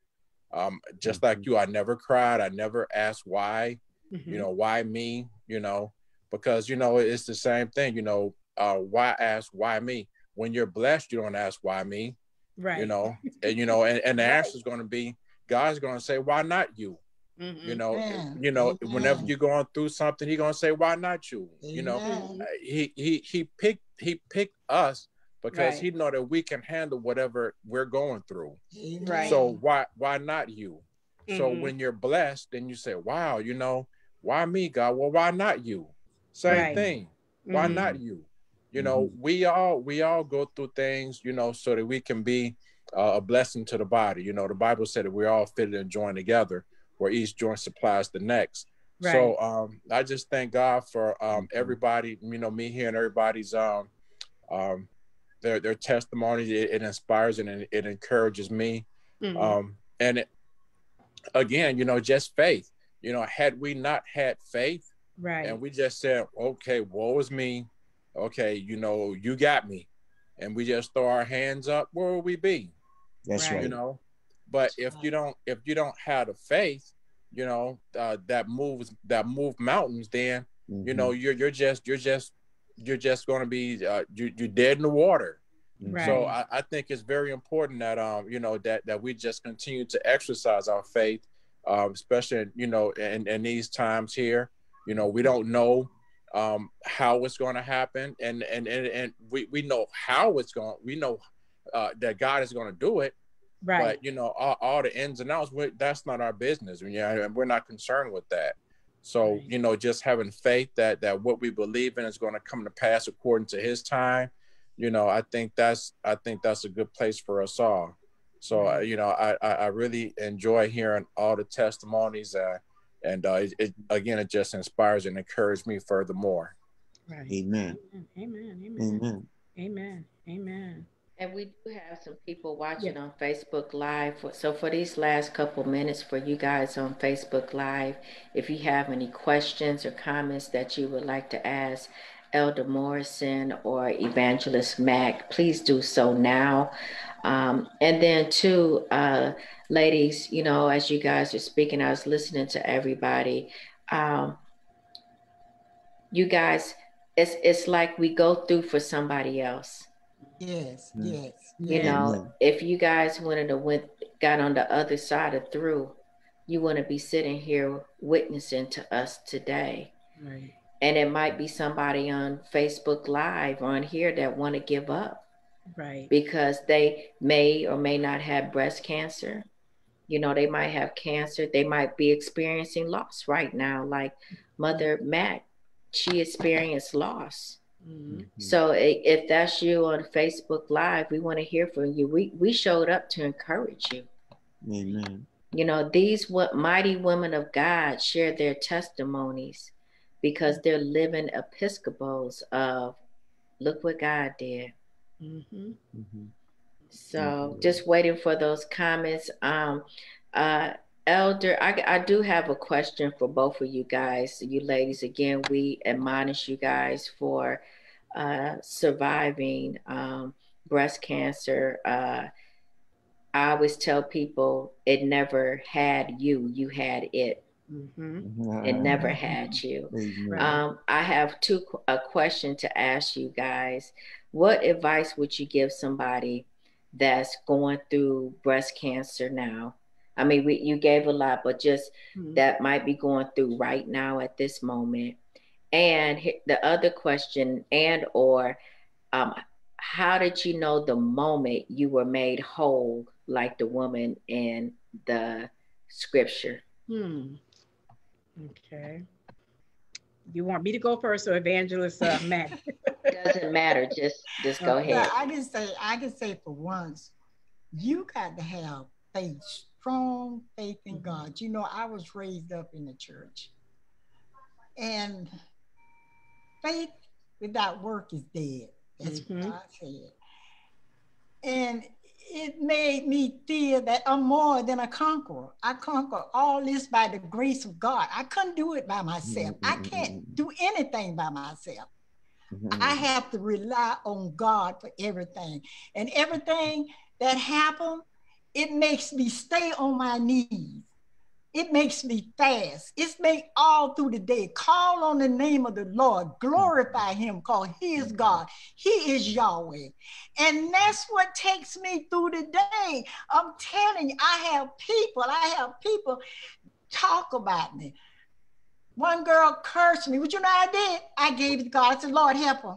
S3: Um, just like mm-hmm. you, I never cried. I never asked why. Mm-hmm. You know, why me? You know, because you know it's the same thing. You know, uh, why ask why me? When you're blessed, you don't ask why me. Right. You know, and you know, and, and the answer is going to be God's going to say, why not you? Mm-hmm. You know, yeah. you know, yeah. whenever you're going through something, he gonna say, "Why not you?" Yeah. You know, uh, he he he picked he picked us because right. he know that we can handle whatever we're going through. Right. So why why not you? Mm-hmm. So when you're blessed, then you say, "Wow, you know, why me, God? Well, why not you?" Same right. thing. Why mm-hmm. not you? You know, mm-hmm. we all we all go through things, you know, so that we can be uh, a blessing to the body. You know, the Bible said that we're all fitted and joined together where each joint supplies the next. Right. So um, I just thank God for um, mm-hmm. everybody, you know, me hearing everybody's um, um, their their testimony. It, it inspires and it, it encourages me. Mm-hmm. Um, and it, again, you know, just faith. You know, had we not had faith, right, and we just said, okay, woe is me. Okay, you know, you got me, and we just throw our hands up, where would we be? That's right. You know, but if you don't if you don't have the faith, you know, uh, that moves that move mountains, then mm-hmm. you know you're you're just you're just you're just going to be uh, you, you're dead in the water. Right. So I, I, think it's very important that um you know that that we just continue to exercise our faith, um, especially you know in, in these times here. You know we don't know um, how it's going to happen, and and and and we we know how it's going. We know uh, that God is going to do it, Right. But you know, all, all the ins and outs, that's not our business. Yeah, and we're not concerned with that. So right. you know, just having faith that that what we believe in is going to come to pass according to His time. You know, I think that's I think that's a good place for us all. So uh, you know, I, I, I really enjoy hearing all the testimonies, uh, and uh, it, it, again, it just inspires and encourages me furthermore.
S7: Right. Amen.
S2: Amen. Amen. Amen. Amen. Amen.
S1: And we do have some people watching yeah. on Facebook Live. So for these last couple minutes for you guys on Facebook Live, if you have any questions or comments that you would like to ask Elder Morrison or Evangelist Mac, please do so now. Um, and then, two, uh, ladies, you know, as you guys are speaking, I was listening to everybody. Um, you guys, it's it's like we go through for somebody else.
S5: Yes, mm. yes.
S1: You know, if you guys wanted to went got on the other side of through, you want to be sitting here witnessing to us today. Right. And it might be somebody on Facebook Live on here that want to give up.
S2: Right.
S1: Because they may or may not have breast cancer. You know, they might have cancer. They might be experiencing loss right now, like mm-hmm. Mother Matt. She experienced loss. Mm-hmm. So if that's you on Facebook Live, we want to hear from you. We we showed up to encourage you.
S7: Amen.
S1: You know, these what mighty women of God share their testimonies because they're living epistles of look what God did. Mm-hmm. Mm-hmm. So mm-hmm. just waiting for those comments. Um, uh, Elder, I, I do have a question for both of you guys. You ladies, again, we admonish you guys for uh, surviving um, breast cancer. Uh, I always tell people it never had you, you had it. Mm-hmm. It never had you. Um, I have two a question to ask you guys. What advice would you give somebody that's going through breast cancer now? I mean, we, you gave a lot, but just mm-hmm. that might be going through right now at this moment. And the other question, and or, um, how did you know the moment you were made whole, like the woman in the scripture?
S2: Hmm. Okay. You want me to go first or evangelist uh, Matt?
S1: Doesn't matter. Just just go ahead.
S5: I can say I can say for once, you got to have faith strong faith in mm-hmm. God. You know, I was raised up in the church. And faith without work is dead. That's mm-hmm. what God said. And it made me feel that I'm more than a conqueror. I conquer all this by the grace of God. I couldn't do it by myself. Mm-hmm. I can't do anything by myself. Mm-hmm. I have to rely on God for everything. And everything that happened, it makes me stay on my knees. It makes me fast. It's made all through the day. Call on the name of the Lord. Glorify him because he is God. He is Yahweh. And that's what takes me through the day. I'm telling you, I have people, I have people talk about me. One girl cursed me. What you know I did? I gave it to God. I said, Lord, help her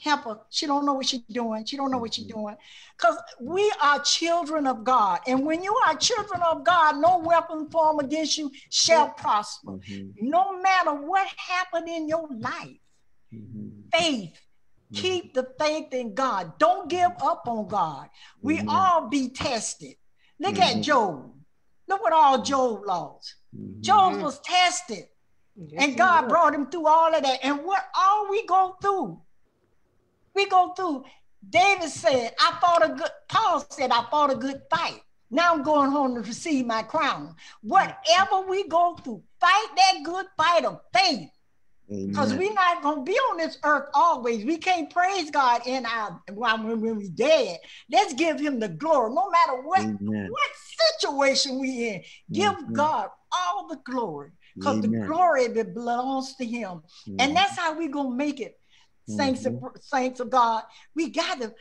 S5: help her. She don't know what she's doing. She don't know what she's mm-hmm. doing. Because we are children of God. And when you are children of God, no weapon formed against you shall prosper. Mm-hmm. No matter what happened in your life. Mm-hmm. Faith. Mm-hmm. Keep the faith in God. Don't give up on God. We mm-hmm. all be tested. Look at mm-hmm. Job. Look what all Job lost. Job was tested. Yes, and God brought him through all of that. And what all we go through, we go through. David said, I fought a good, Paul said, I fought a good fight. Now I'm going home to receive my crown. Whatever we go through, fight that good fight of faith. Because we're not going to be on this earth always. We can't praise God in our when, when we dead. Let's give him the glory. No matter what, what situation we in, give mm-hmm. God all the glory. Because the glory belongs to him. Mm-hmm. And that's how we're going to make it saints mm-hmm. of saints of God. We got to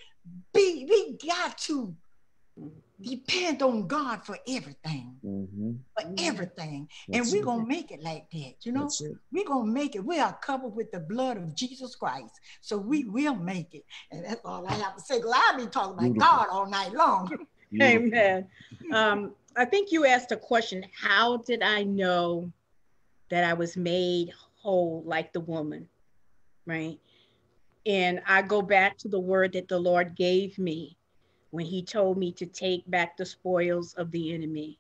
S5: be, we got to depend on God for everything. Mm-hmm. For everything. That's and we're gonna make it like that, you know. We're gonna make it. We are covered with the blood of Jesus Christ. So we will make it. And that's all I have to say. Because I'll be talking about Beautiful. God all night long.
S2: Amen. Um, I think you asked a question. How did I know that I was made whole like the woman? Right. And I go back to the word that the Lord gave me when he told me to take back the spoils of the enemy.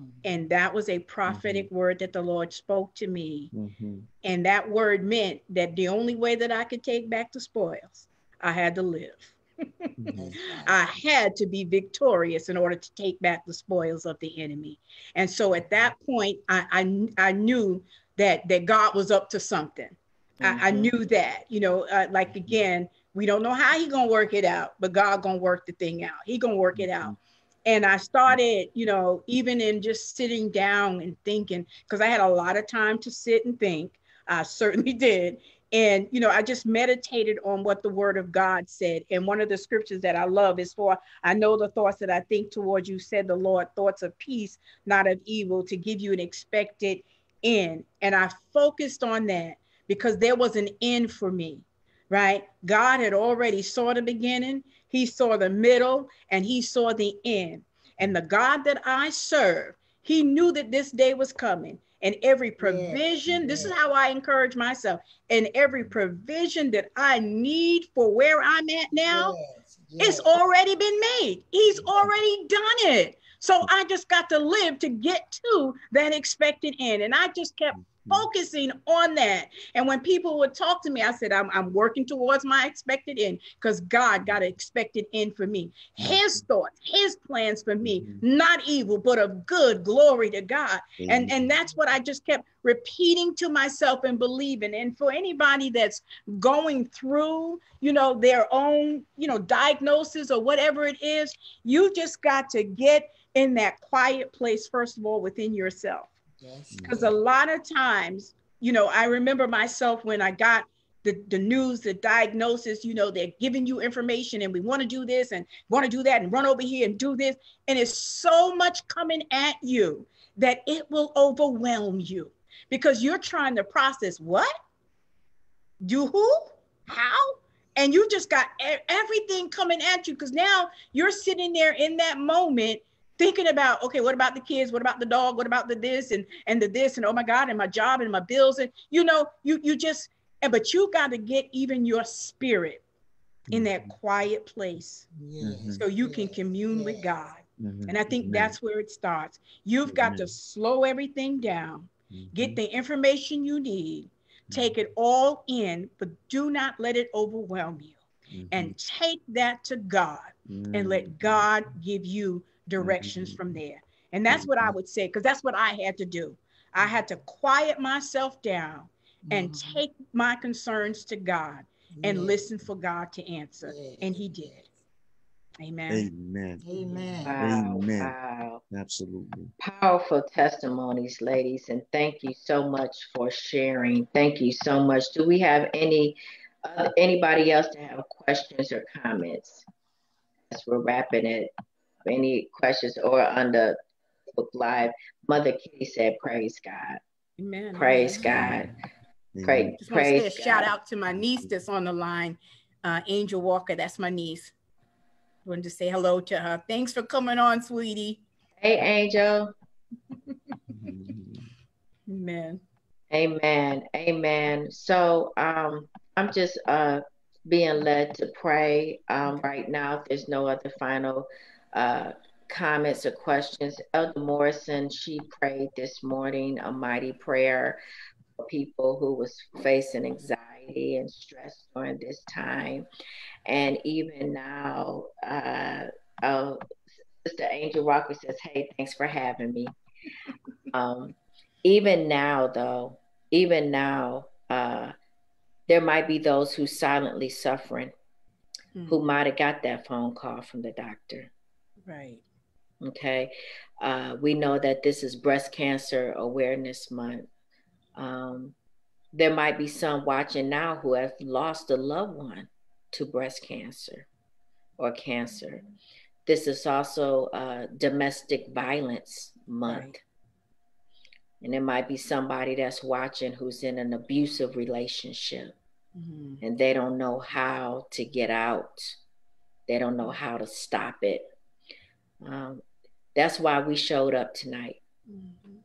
S2: Mm-hmm. And that was a prophetic mm-hmm. word that the Lord spoke to me. Mm-hmm. And that word meant that the only way that I could take back the spoils, I had to live. Mm-hmm. I had to be victorious in order to take back the spoils of the enemy. And so at that point, I, I, I knew that, that God was up to something Mm-hmm. I, I, mm-hmm. knew that, you know, uh, like again, we don't know how he gonna work it out, but God gonna work the thing out. He gonna work it out. And I started, you know, even in just sitting down and thinking, because I had a lot of time to sit and think. I certainly did. And, you know, I just meditated on what the word of God said. And one of the scriptures that I love is for, I know the thoughts that I think towards you, said the Lord, thoughts of peace, not of evil, to give you an expected end. And I focused on that because there was an end for me, right? God had already saw the beginning, He saw the middle, and He saw the end. And the God that I serve, He knew that this day was coming and every provision. Yes. This is how I encourage myself. And every provision that I need for where I'm at now, yes. Yes. it's already been made. He's already done it. So I just got to live to get to that expected end. And I just kept Mm. focusing on that. And when people would talk to me, I said, I'm, I'm working towards my expected end because God got an expected end for me. Mm. His thoughts, his plans for me, mm-hmm. not evil, but of good glory to God. And, mm. and that's what I just kept repeating to myself and believing. And for anybody that's going through, you know, their own, you know, diagnosis or whatever it is, you just got to get in that quiet place, first of all, within yourself because a lot of times, you know, I remember myself when I got the, the news, the diagnosis, you know, they're giving you information and we want to do this and want to do that and run over here and do this. And it's so much coming at you that it will overwhelm you because you're trying to process what? Do who? How? And you just got everything coming at you because now you're sitting there in that moment thinking about okay what about the kids? What about the dog? What about the this and and the this? And oh my god and my job and my bills. And you know you you just and but you got to get even your spirit in that mm-hmm. quiet place mm-hmm. so you can commune with god. Mm-hmm. and i think that's where it starts. You've got to slow everything down get the information you need take it all in but do not let it overwhelm you. And take that to god and let god give you directions mm-hmm. from there. And that's what I mm-hmm. would say, because that's what I had to do. I had to quiet myself down and mm-hmm. take my concerns to God and yeah. listen for God to answer. Yeah. And He did. Amen.
S7: Amen.
S4: Amen.
S7: Wow, Amen. Wow. Absolutely.
S1: Powerful testimonies, ladies. And thank you so much for sharing. Thank you so much. Do we have any uh, anybody else to have questions or comments as we're wrapping it any questions or on the book live, Mother Kitty said, Praise God.
S2: Amen.
S1: Praise Amen. God. Pray,
S2: Just praise say a God. shout out to my niece that's on the line, uh, Angel Walker. That's my niece. I wanted to say hello to her. Thanks for coming on, sweetie.
S1: Hey, Angel.
S2: Amen.
S1: Amen. Amen. So um, I'm just uh, being led to pray um, right now. If there's no other final uh, comments or questions. Elder Morrison, she prayed this morning a mighty prayer for people who was facing anxiety and stress during this time. And even now, uh, oh, Sister Angel Walker says, hey, thanks for having me. Um, even now, though, even now, uh, there might be those who silently suffering, mm-hmm. who might have got that phone call from the doctor
S2: Right.
S1: Okay. Uh, we know that this is Breast Cancer Awareness Month. Um, there might be some watching now who have lost a loved one to breast cancer or cancer. This is also uh, Domestic Violence Month. Right. And there might be somebody that's watching who's in an abusive relationship mm-hmm. and they don't know how to get out. They don't know how to stop it um, that's why we showed up tonight. Mm-hmm.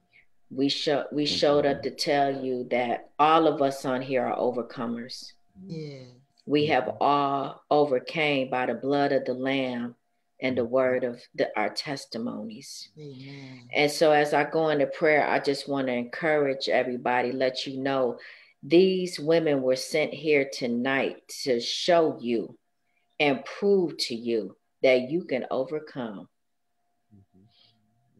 S1: We show we showed up to tell you that all of us on here are overcomers.
S4: Yeah.
S1: We have all overcame by the blood of the Lamb and the word of the, our testimonies. Amen. And so, as I go into prayer, I just want to encourage everybody, let you know these women were sent here tonight to show you and prove to you that you can overcome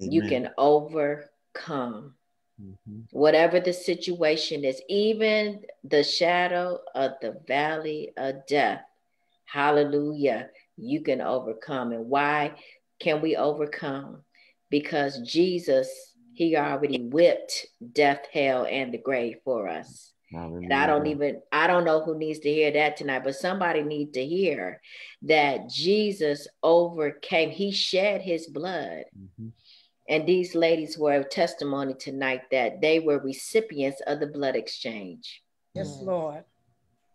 S1: Amen. You can overcome. Mm-hmm. Whatever the situation is, even the shadow of the valley of death, hallelujah, you can overcome. And why can we overcome? Because Jesus, He already whipped death, hell, and the grave for us. Hallelujah. And I don't even, I don't know who needs to hear that tonight, but somebody needs to hear that Jesus overcame, He shed His blood. Mm-hmm. And these ladies were a testimony tonight that they were recipients of the blood exchange.
S2: Yes, Lord.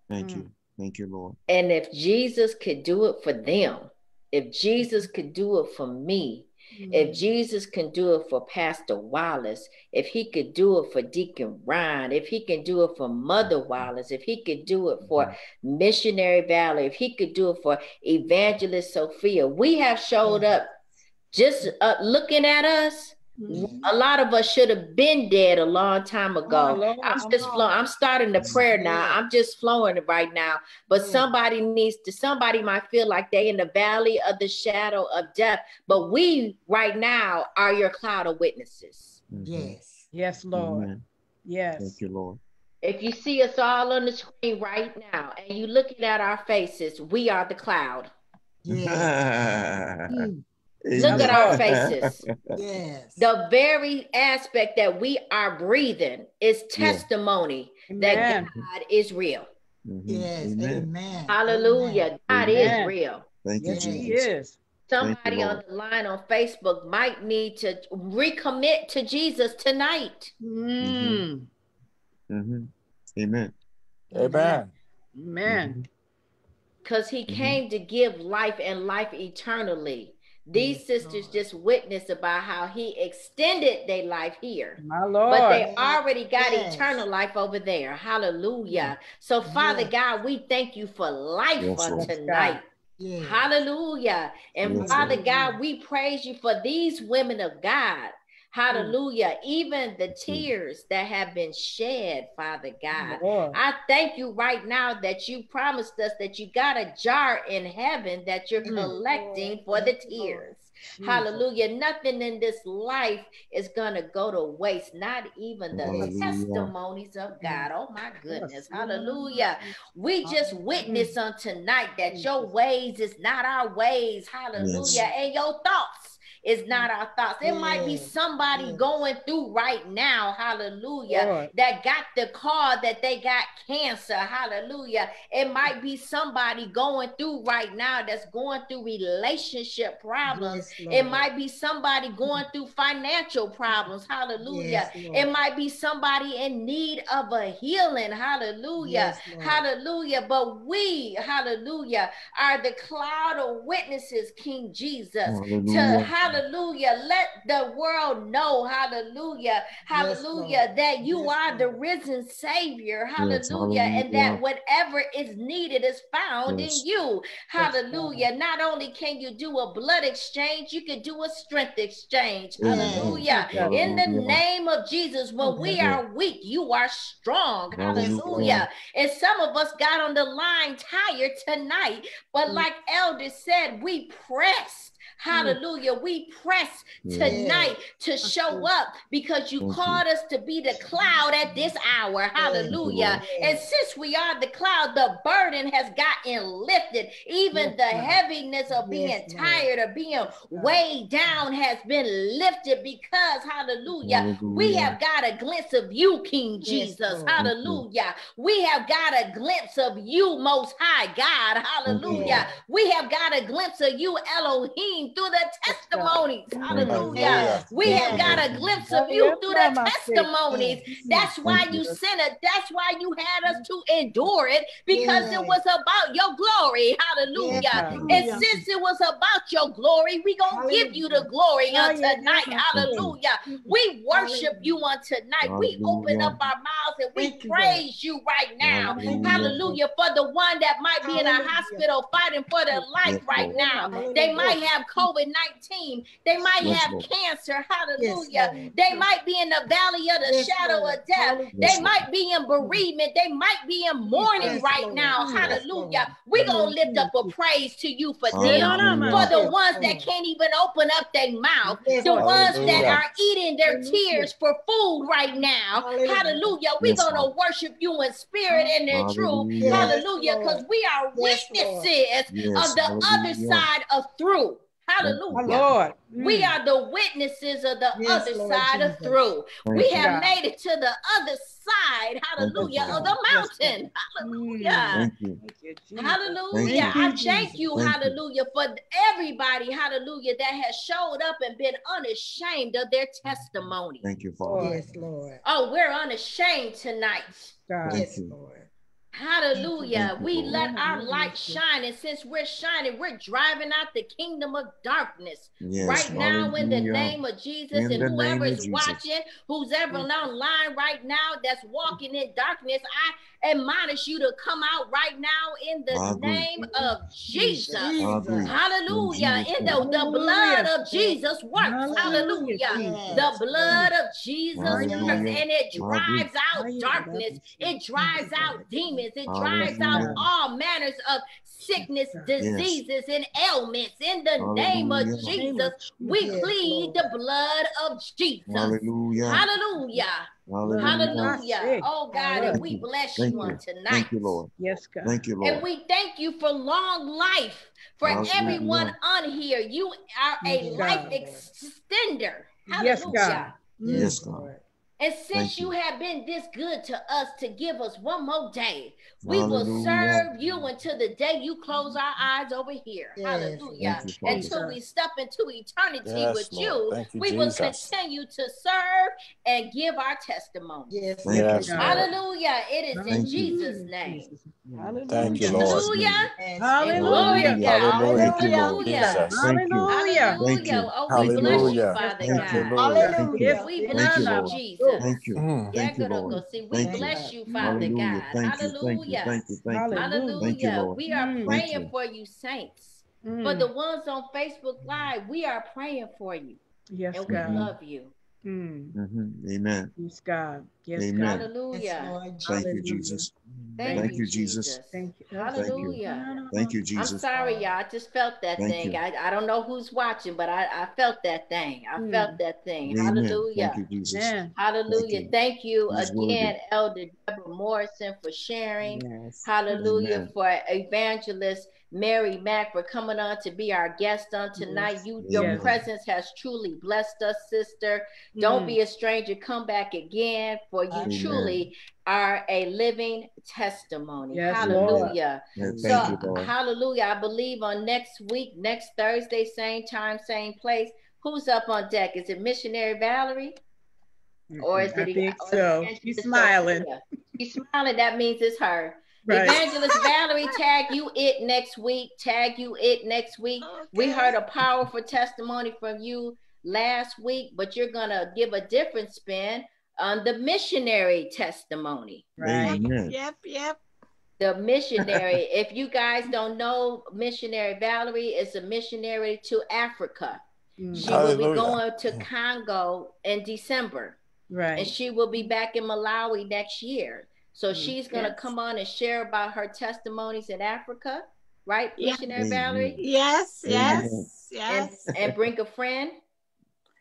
S7: Thank mm. you. Thank you, Lord.
S1: And if Jesus could do it for them, if Jesus could do it for me, mm-hmm. if Jesus can do it for Pastor Wallace, if he could do it for Deacon Ryan, if he can do it for Mother Wallace, if he could do it for mm-hmm. Missionary Valley, if he could do it for Evangelist Sophia, we have showed up just uh, looking at us Mm-hmm. A lot of us should have been dead a long time ago. Oh, I'm just flowing. I'm starting the prayer now. I'm just flowing right now. But mm. somebody needs to, somebody might feel like they in the valley of the shadow of death. But we right now are your cloud of witnesses.
S5: Mm-hmm. Yes.
S2: Yes, Lord. Amen. Yes.
S7: Thank you, Lord.
S1: If you see us all on the screen right now and you looking at our faces, we are the cloud. Yeah. mm. Look at our faces. yes. The very aspect that we are breathing is testimony yeah. that God is real.
S5: Mm-hmm. Yes. Amen. Amen.
S1: Hallelujah. God Amen. is real.
S7: Thank
S2: you,
S7: Jesus. He
S2: is.
S1: Somebody you, on the line on Facebook might need to recommit to Jesus tonight.
S7: Mm. Mm-hmm. Mm-hmm. Amen.
S3: Amen.
S2: Amen.
S1: Because he mm-hmm. came to give life and life eternally. These yes, sisters Lord. just witnessed about how he extended their life here.
S2: My Lord.
S1: But they already got yes. eternal life over there. Hallelujah. So, Father yes. God, we thank you for life yes, on tonight. Hallelujah. And Father God, we praise you for these women of God Hallelujah. Even the tears that have been shed, Father God. I thank you right now that you promised us that you got a jar in heaven that you're collecting for the tears. Hallelujah. Nothing in this life is going to go to waste, not even the Hallelujah. testimonies of God. Oh, my goodness. Hallelujah. We just witness on tonight that your ways is not our ways. Hallelujah. Yes. And your thoughts is not our thoughts. It might be somebody going through right now, hallelujah, Lord. that got the call that they got cancer, hallelujah. It might be somebody going through right now that's going through relationship problems. Yes, it might be somebody going through financial problems, hallelujah. Yes, it might be somebody in need of a healing, hallelujah, yes, hallelujah. But we, hallelujah, are the cloud of witnesses, King Jesus, hallelujah. to hallelujah hallelujah. Let the world know, hallelujah, hallelujah, yes, that you yes, are the risen Savior, hallelujah, yes, hallelujah, and that whatever is needed is found in you, hallelujah. Not only can you do a blood exchange, you can do a strength exchange, hallelujah. In the name of Jesus, when we are weak, you are strong, hallelujah. And some of us got on the line tired tonight, but like Elder said, we pressed Hallelujah. We press tonight to show up because you called us to be the cloud at this hour. Hallelujah. And since we are the cloud, the burden has gotten lifted. Even the heaviness of being tired or being weighed down has been lifted because, hallelujah, we have got a glimpse of you, King Jesus. Hallelujah. We have got a glimpse of you, Most High God. Hallelujah. We have got a glimpse of you, Elohim through the testimonies. Hallelujah. We have got a glimpse of you through the testimonies. That's why you sent it. That's why you had us to endure it because it was about your glory. Hallelujah. And since it was about your glory, we going to give you the glory on tonight. Hallelujah. We worship you on tonight. We open up our mouths and we praise you right now. Hallelujah. For the one that might be in a hospital fighting for their life right now. They might have have COVID 19. They might yes, have Lord. cancer. Hallelujah. Yes, they might be in the valley of the yes, shadow Lord. of death. they might be in bereavement. They might be in mourning right Lord. now. Hallelujah. We're going to lift up a praise to you for them, for the ones that can't even open up their mouth, the ones that are eating their tears for food right now. Hallelujah. We're going to worship you in spirit and in truth. Hallelujah. Because we are witnesses of the other side of through. Hallelujah. Lord. Mm. We are the witnesses of the yes, other Lord side Jesus. of through. Thank we have God. made it to the other side, hallelujah, of the mountain. Hallelujah. Thank you. Hallelujah. Thank I thank you, thank hallelujah, for everybody, hallelujah, that has showed up and been unashamed of their testimony.
S7: Thank you, Father.
S4: Yes, Lord.
S1: Oh, we're unashamed tonight.
S4: God. Yes, Lord.
S1: Hallelujah. We let our light shine. And since we're shining, we're driving out the kingdom of darkness. Yes, right now, in the name of Jesus, in and whoever is watching, who's ever online right now that's walking in darkness, I admonish you to come out right now in the name of Jesus. Hallelujah. In the, the blood of Jesus works. Hallelujah. The blood of Jesus works and it drives out darkness. It drives out demons. It drives out all manners of sickness, diseases, and ailments. In the name of Jesus, we plead the blood of Jesus. Hallelujah. Hallelujah. Hallelujah. Hallelujah. Oh God, and we bless you on tonight.
S7: Thank you, Lord.
S2: Yes, God.
S7: Thank you, Lord.
S1: And we thank you for long life for Hallelujah. everyone on here. You are a life extender. Hallelujah.
S2: Yes, God. Mm.
S7: Yes, God.
S1: And since you. you. have been this good to us to give us one more day, we Hallelujah. will serve you until the day you close our eyes over here. Yes. Hallelujah. You, until we step into eternity yes, with Lord. you, you, we Jesus. will continue to serve and give our testimony.
S4: Yes.
S1: yes. Hallelujah. It is Thank in Jesus' name.
S3: Hallelujah. Thank you, Lord.
S1: Hallelujah.
S2: Hallelujah.
S1: Hallelujah.
S2: Hallelujah.
S1: Hallelujah. Oh, we bless you, Father God. Hallelujah. We bless you, Jesus.
S7: Thank you. Thank you, Lord.
S1: We bless you, Father God. Hallelujah.
S7: Thank you. Thank you.
S1: Hallelujah. We are praying for you, saints. For the ones on Facebook Live, we are praying for you.
S2: Yes,
S1: and we love you.
S7: Mm. Mm-hmm. Amen.
S2: Yes, God. Yes,
S7: Amen.
S1: Hallelujah.
S7: Yes, Thank you, Jesus.
S1: Thank,
S7: Thank you, Jesus.
S2: Thank you.
S1: Hallelujah.
S7: Thank you, Jesus.
S1: I'm sorry, y'all. I just felt that Thank thing. I, I don't know who's watching, but I, I felt that thing. I mm. felt that thing. Amen. Hallelujah.
S7: Thank you, Jesus.
S1: Yeah. Hallelujah. Thank you, Thank you again, Elder Deborah Morrison, for sharing. Yes. Hallelujah. Amen. For evangelist Mary Mack for coming on to be our guest on tonight. Yes. You, your yes. presence has truly blessed us, sister. Mm. Don't be a stranger. Come back again, for you Amen. truly are a living testimony. Yes, hallelujah. so, you, hallelujah. I believe on next week, next Thursday, same time, same place. Who's up on deck? Is it Missionary Valerie?
S2: Or is I it? think so. She's smiling.
S1: She's smiling. That means it's her. Right. Evangelist Valerie, tag you it next week. Tag you it next week. Okay. We heard a powerful testimony from you last week, but you're gonna give a different spin on the missionary testimony.
S2: Right.
S4: Yep, yep.
S1: The missionary. if you guys don't know, missionary Valerie is a missionary to Africa. Mm. She Hallelujah. will be going to Congo in December.
S2: Right.
S1: And she will be back in Malawi next year. So mm, she's going to yes. come on and share about her testimonies in Africa, right, yeah. Missionary mm-hmm. Valerie?
S4: Yes, yes,
S1: yes. And, and, bring a friend?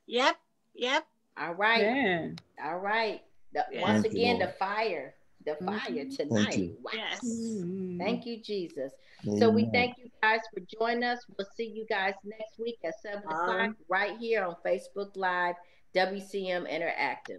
S4: Yep, yep.
S1: All right. Yeah. All right. The, yes. Once Thank again, you, the fire, the mm-hmm. fire tonight.
S4: Thank wow. Yes.
S1: Mm-hmm. Thank you, Jesus. Amen. So we thank you guys for joining us. We'll see you guys next week at 7 o'clock right here on Facebook Live, WCM Interactive.